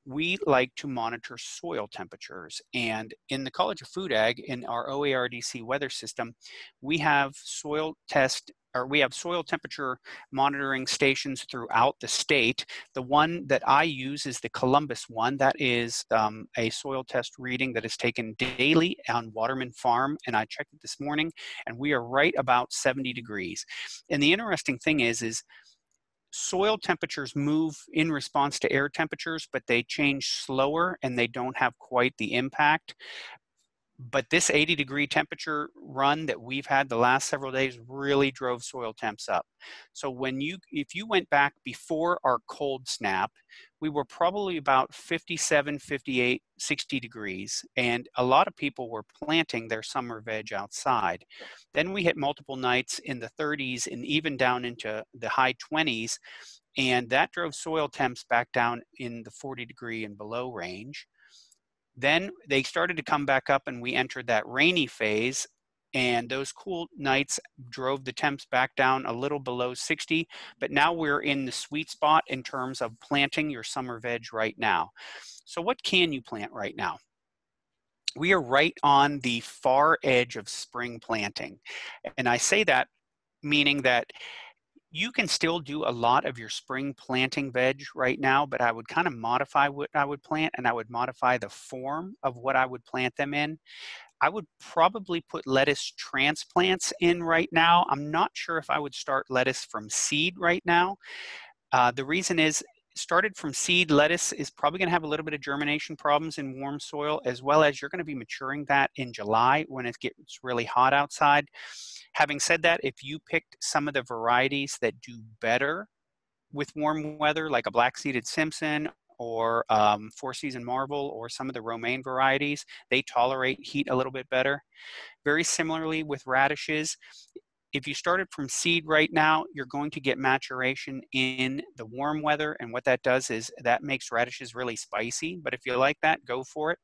we like to monitor soil temperatures. And in the College of Food Ag, in our OARDC weather system, we have soil test or we have soil temperature monitoring stations throughout the state. The one that I use is the Columbus one. That is um, a soil test reading that is taken daily on Waterman Farm, and I checked it this morning, and we are right about 70 degrees. And the interesting thing is, is soil temperatures move in response to air temperatures, but they change slower and they don't have quite the impact. But this 80 degree temperature run that we've had the last several days really drove soil temps up. So when you, if you went back before our cold snap, we were probably about 57, 58, 60 degrees, and a lot of people were planting their summer veg outside. Then we hit multiple nights in the 30s and even down into the high 20s, and that drove soil temps back down in the 40 degree and below range. Then they started to come back up, and we entered that rainy phase. And those cool nights drove the temps back down a little below 60 but now we're in the sweet spot in terms of planting your summer veg right now. So what can you plant right now? We are right on the far edge of spring planting. And i say that meaning that you can still do a lot of your spring planting veg right now, but I would kind of modify what I would plant and I would modify the form of what I would plant them in. I would probably put lettuce transplants in right now. I'm not sure if I would start lettuce from seed right now. Uh, the reason is started from seed lettuce is probably going to have a little bit of germination problems in warm soil as well as you're going to be maturing that in July when it gets really hot outside. Having said that, if you picked some of the varieties that do better with warm weather, like a black seeded Simpson or um, Four Season Marvel or some of the romaine varieties, they tolerate heat a little bit better. Very similarly with radishes, if you started from seed right now, you're going to get maturation in the warm weather. And what that does is that makes radishes really spicy. But if you like that, go for it.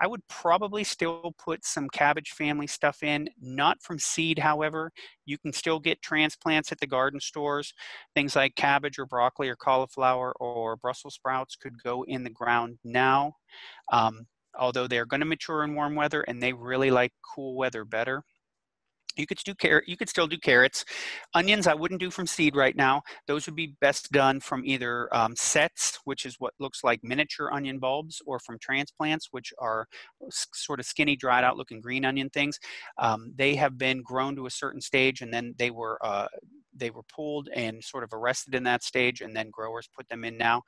I would probably still put some cabbage family stuff in, not from seed, however. You can still get transplants at the garden stores. Things like cabbage or broccoli or cauliflower or Brussels sprouts could go in the ground now. Um, although they're going to mature in warm weather and they really like cool weather better. You could do carrot. You could still do carrots. Onions, I wouldn't do from seed right now. Those would be best done from either um, sets, which is what looks like miniature onion bulbs, or from transplants, which are sort of skinny, dried out looking green onion things. Um, they have been grown to a certain stage, and then they were uh, they were pulled and sort of arrested in that stage, and then growers put them in now.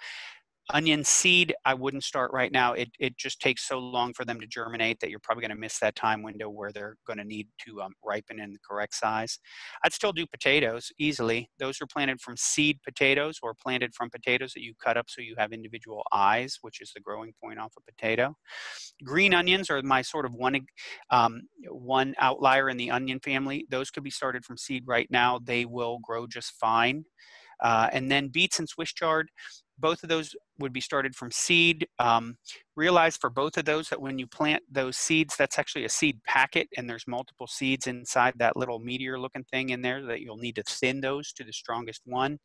Onion seed, I wouldn't start right now. It, it just takes so long for them to germinate that you're probably going to miss that time window where they're going to need to um, ripen in the correct size. I'd still do potatoes easily. Those are planted from seed potatoes or planted from potatoes that you cut up so you have individual eyes, which is the growing point off a potato. Green onions are my sort of one, um, one outlier in the onion family. Those could be started from seed right now. They will grow just fine. Uh, and then beets and Swiss chard, both of those would be started from seed. Um, realize for both of those that when you plant those seeds, that's actually a seed packet and there's multiple seeds inside that little meteor looking thing in there that you'll need to thin those to the strongest one.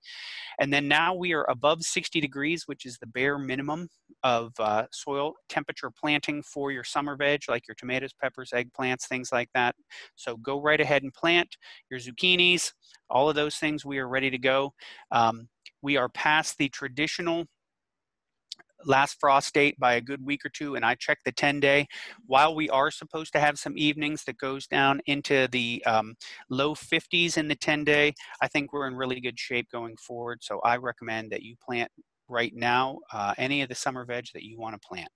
And then now we are above 60 degrees, which is the bare minimum of uh, soil temperature planting for your summer veg, like your tomatoes, peppers, eggplants, things like that. So go right ahead and plant your zucchinis, all of those things we are ready to go. Um, we are past the traditional last frost date by a good week or two and i check the 10 day. While we are supposed to have some evenings that goes down into the um, low 50s in the 10 day i think we're in really good shape going forward. So i recommend that you plant right now uh, any of the summer veg that you want to plant.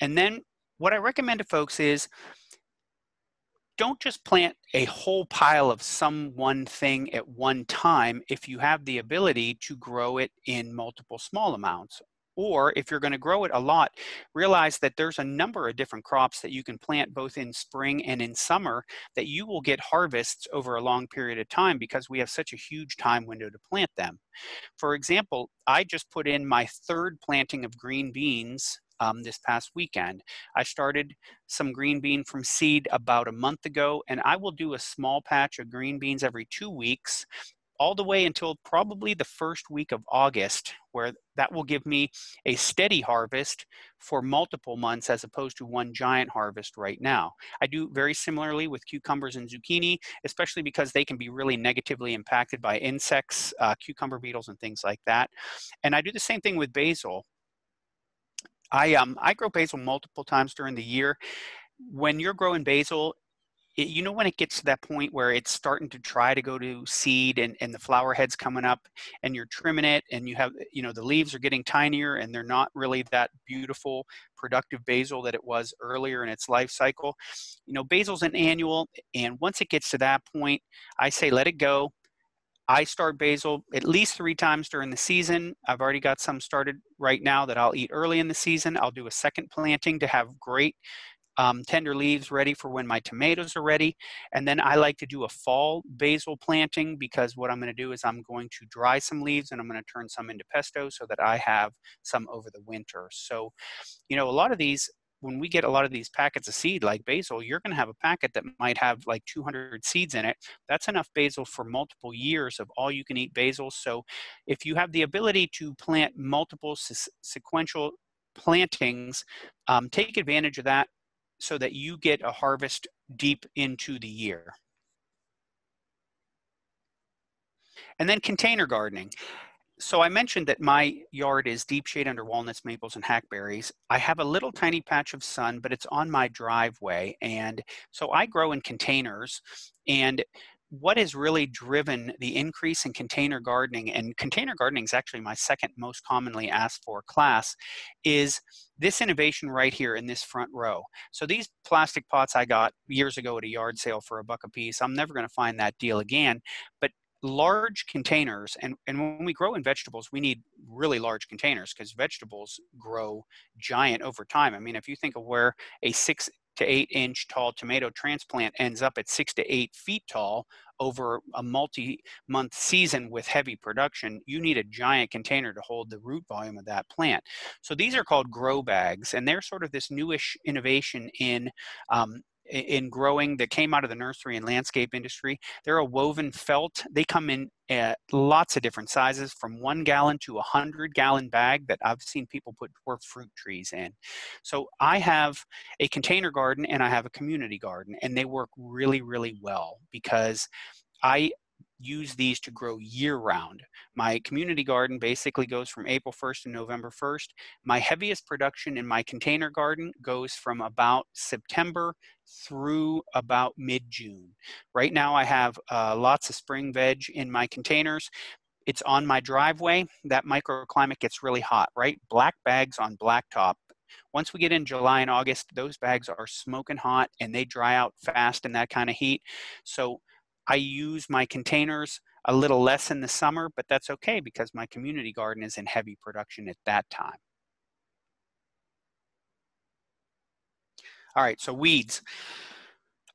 And then what i recommend to folks is don't just plant a whole pile of some one thing at one time if you have the ability to grow it in multiple small amounts. Or if you're going to grow it a lot, realize that there's a number of different crops that you can plant both in spring and in summer that you will get harvests over a long period of time because we have such a huge time window to plant them. For example, I just put in my third planting of green beans um, this past weekend. I started some green bean from seed about a month ago, and I will do a small patch of green beans every two weeks all the way until probably the first week of August, where that will give me a steady harvest for multiple months as opposed to one giant harvest right now. I do very similarly with cucumbers and zucchini, especially because they can be really negatively impacted by insects, uh, cucumber beetles, and things like that. And I do the same thing with basil. I um I grow basil multiple times during the year. When you're growing basil, it, you know when it gets to that point where it's starting to try to go to seed and, and the flower head's coming up and you're trimming it and you have you know the leaves are getting tinier and they're not really that beautiful productive basil that it was earlier in its life cycle you know basil's an annual and once it gets to that point i say let it go I start basil at least three times during the season. I've already got some started right now that I'll eat early in the season. I'll do a second planting to have great um, tender leaves ready for when my tomatoes are ready. And then I like to do a fall basil planting because what I'm going to do is I'm going to dry some leaves and I'm going to turn some into pesto so that I have some over the winter. So, you know, a lot of these when we get a lot of these packets of seed like basil, you're going to have a packet that might have like 200 seeds in it. That's enough basil for multiple years of all you can eat basil. So if you have the ability to plant multiple sequential plantings, um, take advantage of that so that you get a harvest deep into the year. And then container gardening so I mentioned that my yard is deep shade under walnuts, maples, and hackberries. I have a little tiny patch of sun, but it's on my driveway. And so I grow in containers. And what has really driven the increase in container gardening, and container gardening is actually my second most commonly asked for class, is this innovation right here in this front row. So these plastic pots I got years ago at a yard sale for a buck a piece, I'm never going to find that deal again. But large containers and, and when we grow in vegetables we need really large containers because vegetables grow giant over time i mean if you think of where a six to eight inch tall tomato transplant ends up at six to eight feet tall over a multi month season with heavy production, you need a giant container to hold the root volume of that plant. So these are called grow bags, and they're sort of this newish innovation in um, in growing that came out of the nursery and landscape industry. They're a woven felt. They come in at lots of different sizes from one gallon to a hundred gallon bag that I've seen people put dwarf fruit trees in. So I have a container garden and I have a community garden and they work really, really well because I use these to grow year round. My community garden basically goes from April 1st to November 1st. My heaviest production in my container garden goes from about September through about mid-June. Right now I have uh, lots of spring veg in my containers. It's on my driveway. That microclimate gets really hot, right? Black bags on blacktop once we get in July and August, those bags are smoking hot and they dry out fast in that kind of heat. So I use my containers a little less in the summer, but that's okay because my community garden is in heavy production at that time. All right, so weeds.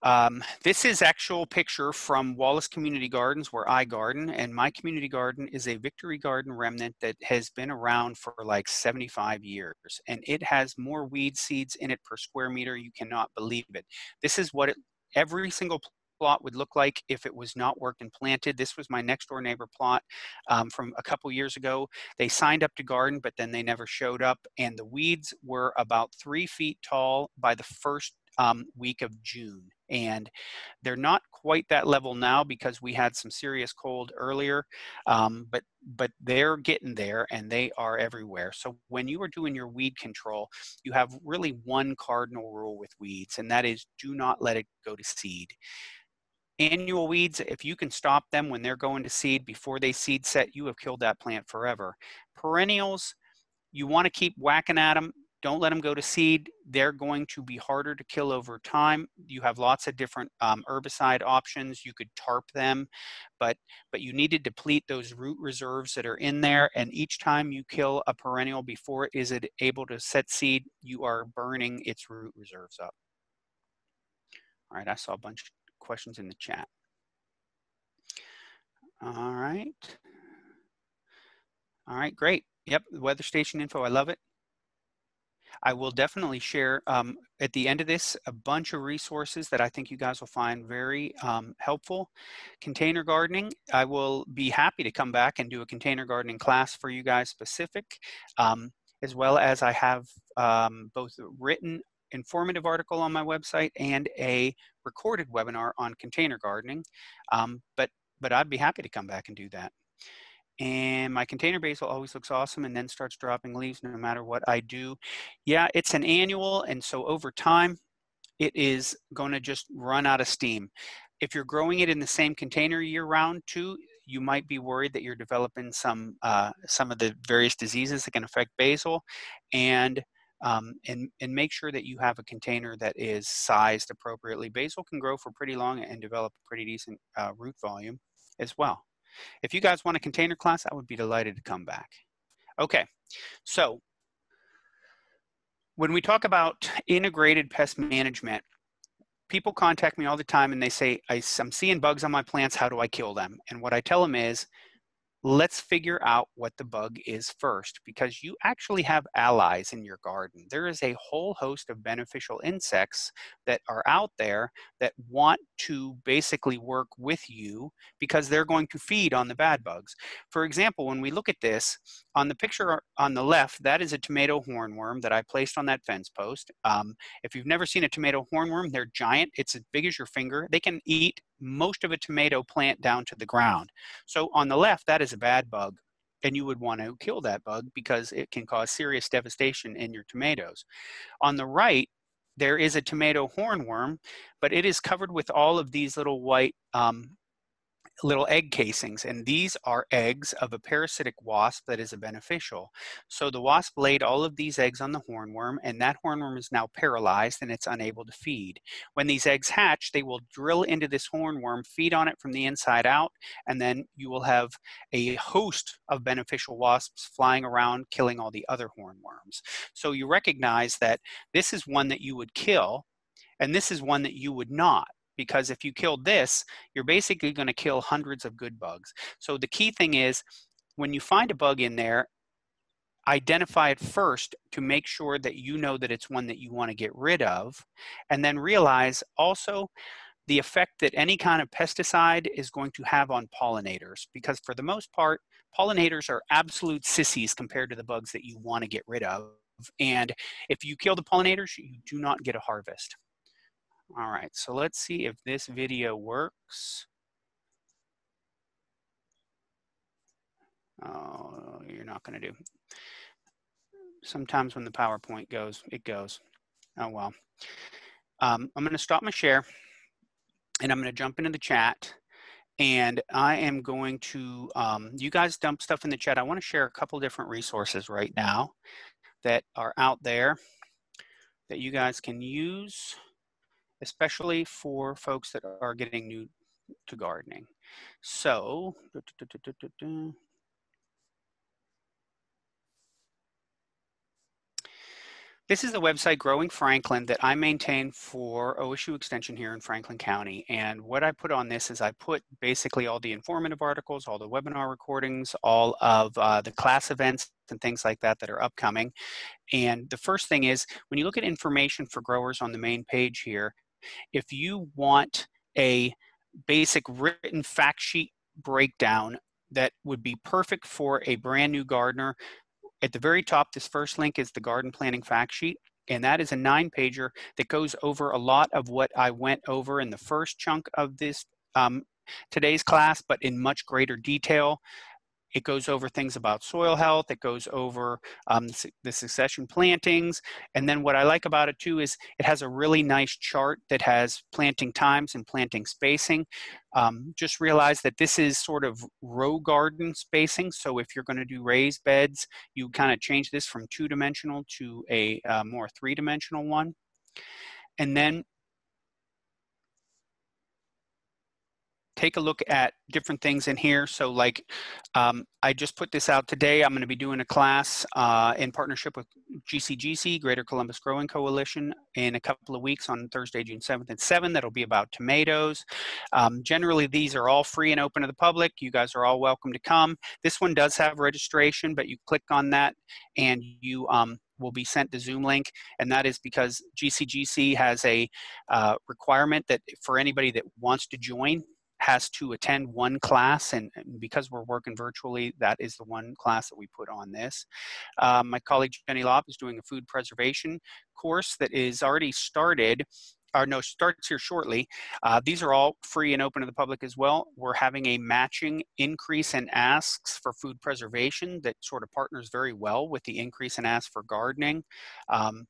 Um, this is actual picture from Wallace Community Gardens where I garden and my community garden is a Victory Garden remnant that has been around for like 75 years and it has more weed seeds in it per square meter. You cannot believe it. This is what it, every single plot would look like if it was not worked and planted. This was my next door neighbor plot um, from a couple years ago. They signed up to garden, but then they never showed up. And the weeds were about three feet tall by the first um, week of June. And they're not quite that level now because we had some serious cold earlier, um, but but they're getting there and they are everywhere. So when you are doing your weed control, you have really one cardinal rule with weeds, and that is do not let it go to seed annual weeds, if you can stop them when they're going to seed before they seed set, you have killed that plant forever. Perennials, you want to keep whacking at them. don't let them go to seed. They're going to be harder to kill over time. You have lots of different um, herbicide options. You could tarp them, but but you need to deplete those root reserves that are in there. And each time you kill a perennial before it is it able to set seed, you are burning its root reserves up. All right, I saw a bunch questions in the chat. All right. All right, great. Yep, the weather station info, I love it. I will definitely share um, at the end of this a bunch of resources that I think you guys will find very um, helpful. Container gardening, I will be happy to come back and do a container gardening class for you guys specific, um, as well as I have um, both written informative article on my website and a recorded webinar on container gardening. Um, but, but I'd be happy to come back and do that and my container basil always looks awesome and then starts dropping leaves no matter what I do. Yeah, it's an annual, and so over time, it is going to just run out of steam. If you're growing it in the same container year round too, you might be worried that you're developing some uh, some of the various diseases that can affect basil, and um, and and make sure that you have a container that is sized appropriately. Basil can grow for pretty long and develop a pretty decent uh, root volume as well. If you guys want a container class, I would be delighted to come back. Okay, so when we talk about integrated pest management, people contact me all the time and they say, I'm seeing bugs on my plants, how do I kill them? And what I tell them is, let's figure out what the bug is first because you actually have allies in your garden. There is a whole host of beneficial insects that are out there that want to basically work with you because they're going to feed on the bad bugs. For example, when we look at this, on the picture on the left, that is a tomato hornworm that I placed on that fence post. Um, if you've never seen a tomato hornworm, they're giant. It's as big as your finger. They can eat most of a tomato plant down to the ground. So on the left, that is a bad bug, and you would want to kill that bug because it can cause serious devastation in your tomatoes. On the right, there is a tomato hornworm, but it is covered with all of these little white um, little egg casings, and these are eggs of a parasitic wasp that is a beneficial. So the wasp laid all of these eggs on the hornworm, and that hornworm is now paralyzed and it's unable to feed. When these eggs hatch, they will drill into this hornworm, feed on it from the inside out, and then you will have a host of beneficial wasps flying around, killing all the other hornworms. So you recognize that this is one that you would kill, and this is one that you would not because if you kill this, you're basically going to kill hundreds of good bugs. So the key thing is when you find a bug in there, identify it first to make sure that you know that it's one that you want to get rid of, and then realize also the effect that any kind of pesticide is going to have on pollinators. Because for the most part, pollinators are absolute sissies compared to the bugs that you want to get rid of. And if you kill the pollinators, you do not get a harvest. All right, so let's see if this video works. Oh, you're not gonna do. Sometimes when the PowerPoint goes, it goes. Oh well. Um, I'm gonna stop my share and I'm gonna jump into the chat and I am going to, um, you guys dump stuff in the chat. I wanna share a couple different resources right now that are out there that you guys can use especially for folks that are getting new to gardening. So, This is the website Growing Franklin that I maintain for OSU Extension here in Franklin County. And what I put on this is I put basically all the informative articles, all the webinar recordings, all of uh, the class events and things like that that are upcoming. And the first thing is when you look at information for growers on the main page here, if you want a basic written fact sheet breakdown that would be perfect for a brand new gardener, at the very top, this first link is the garden planning fact sheet. And that is a nine pager that goes over a lot of what I went over in the first chunk of this um, today's class, but in much greater detail it goes over things about soil health. It goes over um, the succession plantings. And then what I like about it too is it has a really nice chart that has planting times and planting spacing. Um, just realize that this is sort of row garden spacing. So if you're going to do raised beds, you kind of change this from two dimensional to a uh, more three dimensional one. And then take a look at different things in here. So like um, I just put this out today. I'm going to be doing a class uh, in partnership with GCGC, Greater Columbus Growing Coalition, in a couple of weeks on Thursday, June 7th and 7th. That'll be about tomatoes. Um, generally, these are all free and open to the public. You guys are all welcome to come. This one does have registration, but you click on that and you um, will be sent the Zoom link, and that is because GCGC has a uh, requirement that for anybody that wants to join, has to attend one class, and, because we're working virtually, that is the one class that we put on this. Um, my colleague Jenny Lobb is doing a food preservation course that is already started or no, starts here shortly. Uh, these are all free and open to the public as well. We're having a matching increase in asks for food preservation that sort of partners very well with the increase in asks for gardening. Um,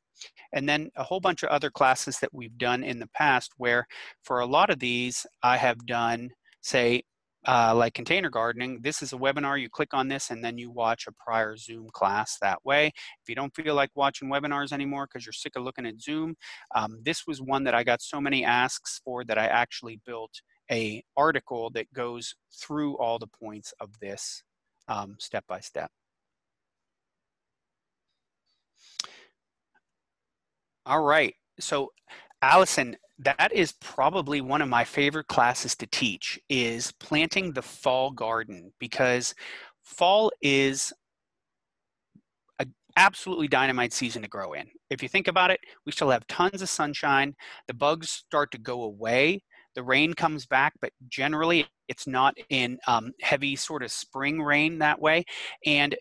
and then a whole bunch of other classes that we've done in the past where for a lot of these, I have done, say, uh, like container gardening, this is a webinar. You click on this and then you watch a prior Zoom class that way. If you don't feel like watching webinars anymore because you're sick of looking at Zoom, um, this was one that I got so many asks for that I actually built a article that goes through all the points of this um, step by step. All right. So, Allison, that is probably one of my favorite classes to teach is planting the fall garden because fall is an absolutely dynamite season to grow in. If you think about it, we still have tons of sunshine. The bugs start to go away. The rain comes back, but generally it's not in um, heavy sort of spring rain that way. And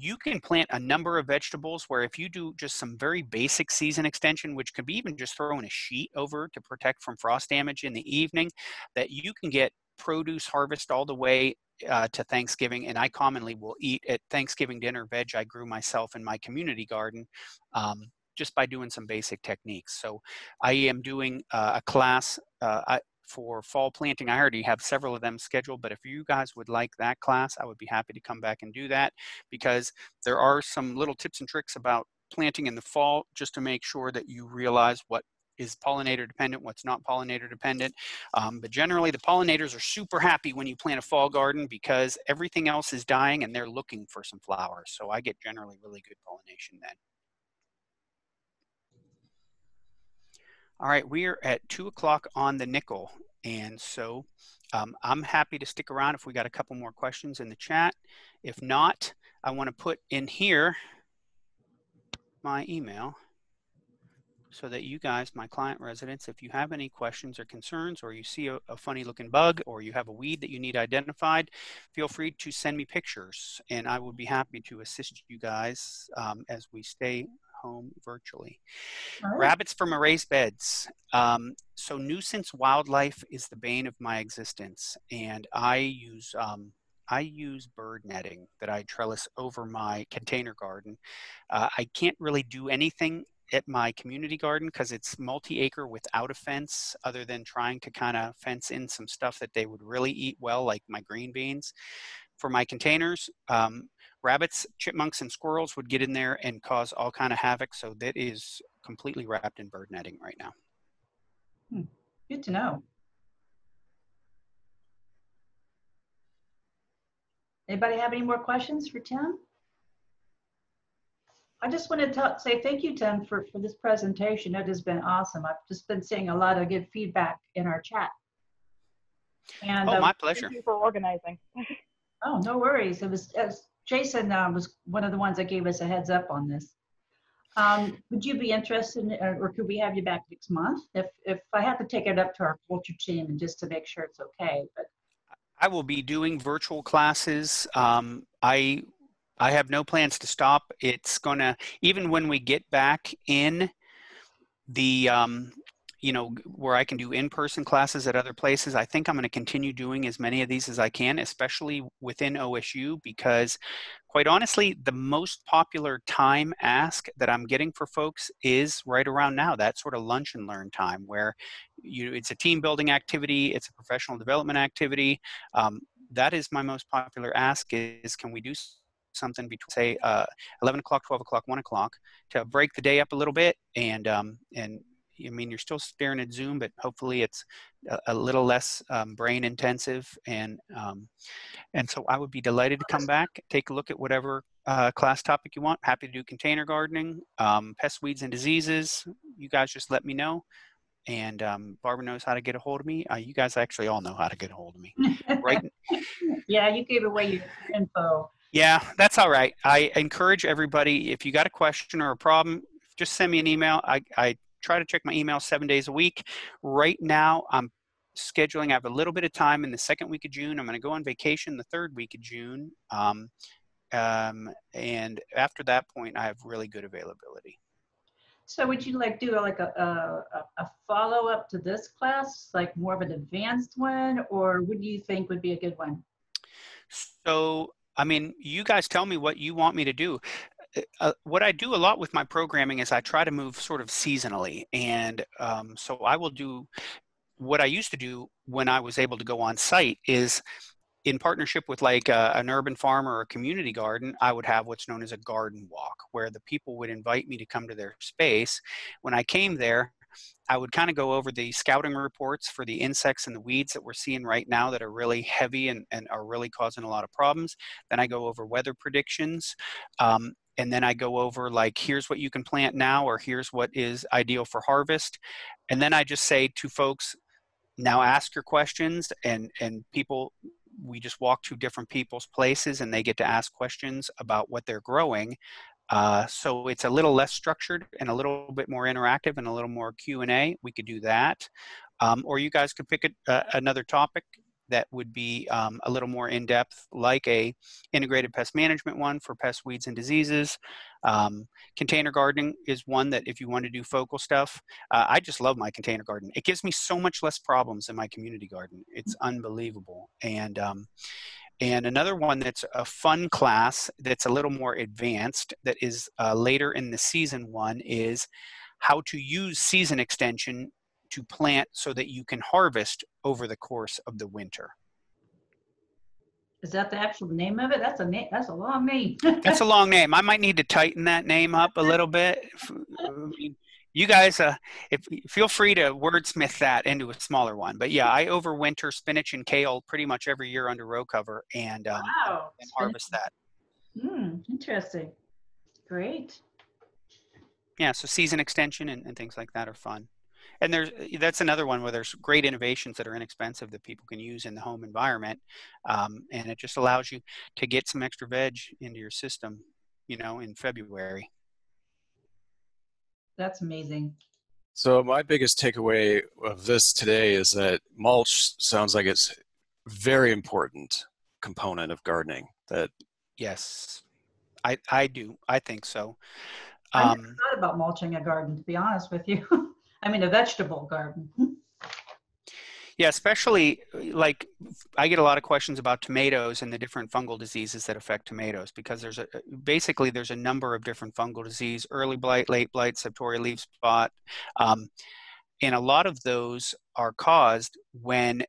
you can plant a number of vegetables where if you do just some very basic season extension, which could be even just throwing a sheet over to protect from frost damage in the evening, that you can get produce harvest all the way uh, to Thanksgiving. And I commonly will eat at Thanksgiving dinner veg I grew myself in my community garden. Um, just by doing some basic techniques. So I am doing uh, a class. Uh, I, for fall planting. I already have several of them scheduled, but if you guys would like that class, I would be happy to come back and do that because there are some little tips and tricks about planting in the fall just to make sure that you realize what is pollinator dependent, what's not pollinator dependent. Um, but generally, the pollinators are super happy when you plant a fall garden because everything else is dying and they're looking for some flowers. So I get generally really good pollination then. All right, we are at two o'clock on the nickel. And so um, I'm happy to stick around if we got a couple more questions in the chat. If not, I want to put in here my email so that you guys, my client residents, if you have any questions or concerns, or you see a, a, funny looking bug, or you have a weed that you need identified, feel free to send me pictures and I would be happy to assist you guys um, as we stay home virtually. Right. Rabbits from raised beds. Um, so nuisance wildlife is the bane of my existence, and I use um, I use bird netting that I trellis over my container garden. Uh, I can't really do anything at my community garden because it's multi-acre without a fence other than trying to kind of fence in some stuff that they would really eat well like my green beans for my containers um, rabbits, chipmunks, and squirrels would get in there and cause all kind of havoc. So that is completely wrapped in bird netting right now. Hmm. Good to know. Anybody have any more questions for Tim? I just want to say thank you, Tim, for, for this presentation. It has been awesome. I've just been seeing a lot of good feedback in our chat. And, oh, um, my pleasure. Thank you for organizing. oh, no worries. It was, it was Jason uh, was one of the ones that gave us a heads up on this. Um, would you be interested, in, or could we have you back next month? If if I have to take it up to our culture team and just to make sure it's okay, but I will be doing virtual classes. Um, I I have no plans to stop. It's gonna even when we get back in the um, you know, where I can do in-person classes at other places. I think I'm going to continue doing as many of these as I can, especially within OSU, because quite honestly, the most popular time ask that I'm getting for folks is right around now, that sort of lunch and learn time where you, it's a team building activity, it's a professional development activity. Um, that is my most popular ask is, can we do something between say uh, 11 o'clock 12 o'clock 1 o'clock to break the day up a little bit and um, and I mean, you're still staring at Zoom, but hopefully it's a, a little less um, brain intensive. And um, and so I would be delighted to come back, take a look at whatever uh, class topic you want. Happy to do container gardening, um, pest, weeds, and diseases. You guys just let me know. And um, Barbara knows how to get a hold of me. Uh, you guys actually all know how to get a hold of me, right? yeah, you gave away your info. Yeah, that's all right. I encourage everybody if you got a question or a problem, just send me an email. I, I try to check my email seven days a week. Right now, I'm scheduling. I have a little bit of time in the second week of June. I'm going to go on vacation the third week of June. Um, um, and after that point, I have really good availability. So would you like do like a, a, a follow up to this class, like more of an advanced one, or what do you think would be a good one? So, I mean, you guys tell me what you want me to do. Uh, uh, what I do a lot with my programming is I try to move sort of seasonally. And um, so I will do what I used to do when I was able to go on site is in partnership with like a, uh, an urban farm or a community garden, I would have what's known as a garden walk where the people would invite me to come to their space. When I came there, I would kind of go over the scouting reports for the insects and the weeds that we're seeing right now that are really heavy and, and are really causing a lot of problems. Then I go over weather predictions. Um, and then I go over like here's what you can plant now or here's what is ideal for harvest and then I just say to folks now ask your questions and and people we just walk to different people's places and they get to ask questions about what they're growing uh, so it's a little less structured and a little bit more interactive and a little more q&a we could do that um, or you guys could pick a, uh, another topic that would be um, a little more in depth, like a integrated pest management one for pest, weeds, and diseases. Um, container gardening is one that if you want to do focal stuff, uh, I just love my container garden. It gives me so much less problems in my community garden. It's unbelievable. And um, and another one that's a fun class that's a little more advanced that is uh, later in the season one is how to use season extension to plant so that you can harvest over the course of the winter. Is that the actual name of it? That's a name. That's a long name. that's a long name. I might need to tighten that name up a little bit. You guys, uh, if feel free to wordsmith that into a smaller one. But yeah, I overwinter spinach and kale pretty much every year under row cover and um, wow. and harvest that. Hmm. Interesting. Great. Yeah. So season extension and, and things like that are fun and there's that's another one where there's great innovations that are inexpensive that people can use in the home environment um, and it just allows you to get some extra veg into your system you know in february that's amazing so my biggest takeaway of this today is that mulch sounds like it's very important component of gardening that yes i i do i think so um, I never thought about mulching a garden, to be honest with you. I mean, a vegetable garden. Yeah, especially like I get a lot of questions about tomatoes and the different fungal diseases that affect tomatoes because there's a basically there's a number of different fungal disease: early blight, late blight, septoria leaf spot, um, and a lot of those are caused when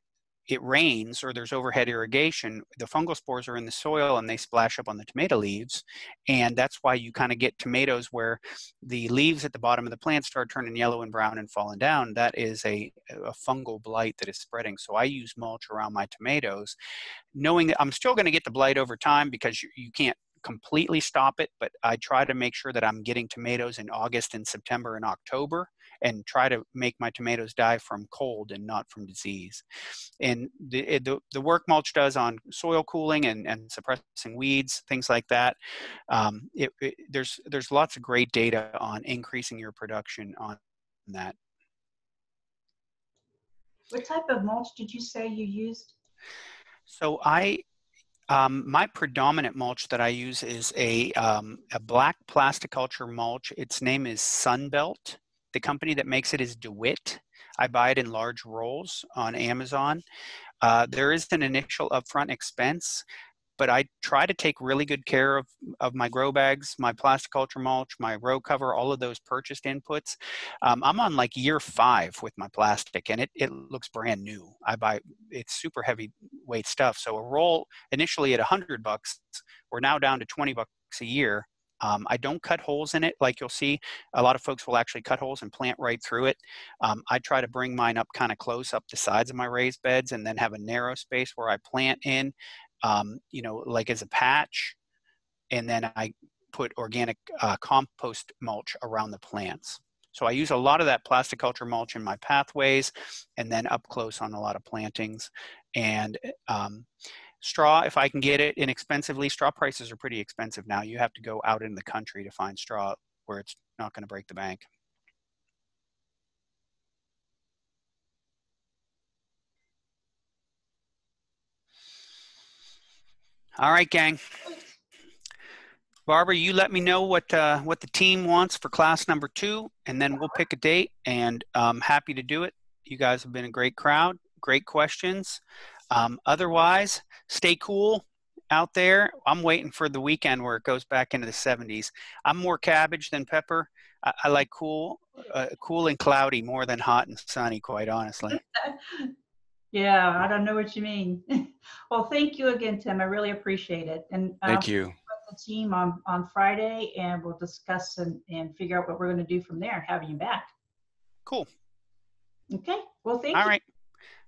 it rains or there's overhead irrigation, the fungal spores are in the soil and they splash up on the tomato leaves. And that's why you kind of get tomatoes where the leaves at the bottom of the plant start turning yellow and brown and falling down. That is a, a fungal blight that is spreading. So I use mulch around my tomatoes, knowing that I'm still going to get the blight over time because you, you can't completely stop it, but I try to make sure that I'm getting tomatoes in August and September and October and try to make my tomatoes die from cold and not from disease. And the, the, the work mulch does on soil cooling and, and suppressing weeds, things like that, um, it, it, there's, there's lots of great data on increasing your production on that. What type of mulch did you say you used? So I um, my predominant mulch that I use is a, um, a black plasticulture mulch. Its name is Sunbelt. The company that makes it is DeWitt. I buy it in large rolls on Amazon. Uh, there is an initial upfront expense, but I try to take really good care of, of my grow bags, my plasticulture mulch, my row cover, all of those purchased inputs. Um, I'm on like year five with my plastic and it, it looks brand new. I buy, it's super heavy weight stuff. So a roll initially at a hundred bucks, we're now down to 20 bucks a year. Um, I don't cut holes in it like you'll see. A lot of folks will actually cut holes and plant right through it. Um, I try to bring mine up kind of close up the sides of my raised beds and then have a narrow space where I plant in um, you know, like as a patch, and then I put organic uh, compost mulch around the plants. So I use a lot of that plasticulture mulch in my pathways and then up close on a lot of plantings. And um, straw, if I can get it inexpensively, straw prices are pretty expensive now. You have to go out in the country to find straw where it's not going to break the bank. All right, gang. Barbara, you let me know what uh, what the team wants for class number two, and then we'll pick a date. And I'm happy to do it. You guys have been a great crowd, great questions. Um, otherwise, stay cool out there. I'm waiting for the weekend where it goes back into the 70s. I'm more cabbage than pepper. I, I like cool, uh, cool and cloudy more than hot and sunny, quite honestly. Yeah, I don't know what you mean. well, thank you again, Tim. I really appreciate it. And uh, Thank you. the team on, on Friday and we'll discuss and, and figure out what we're going to do from there, having you back. Cool. Okay. Well, thank All you. right.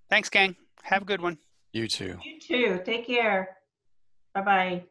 Thanks, gang. Have a good one. You too. You too. Take care. Bye bye.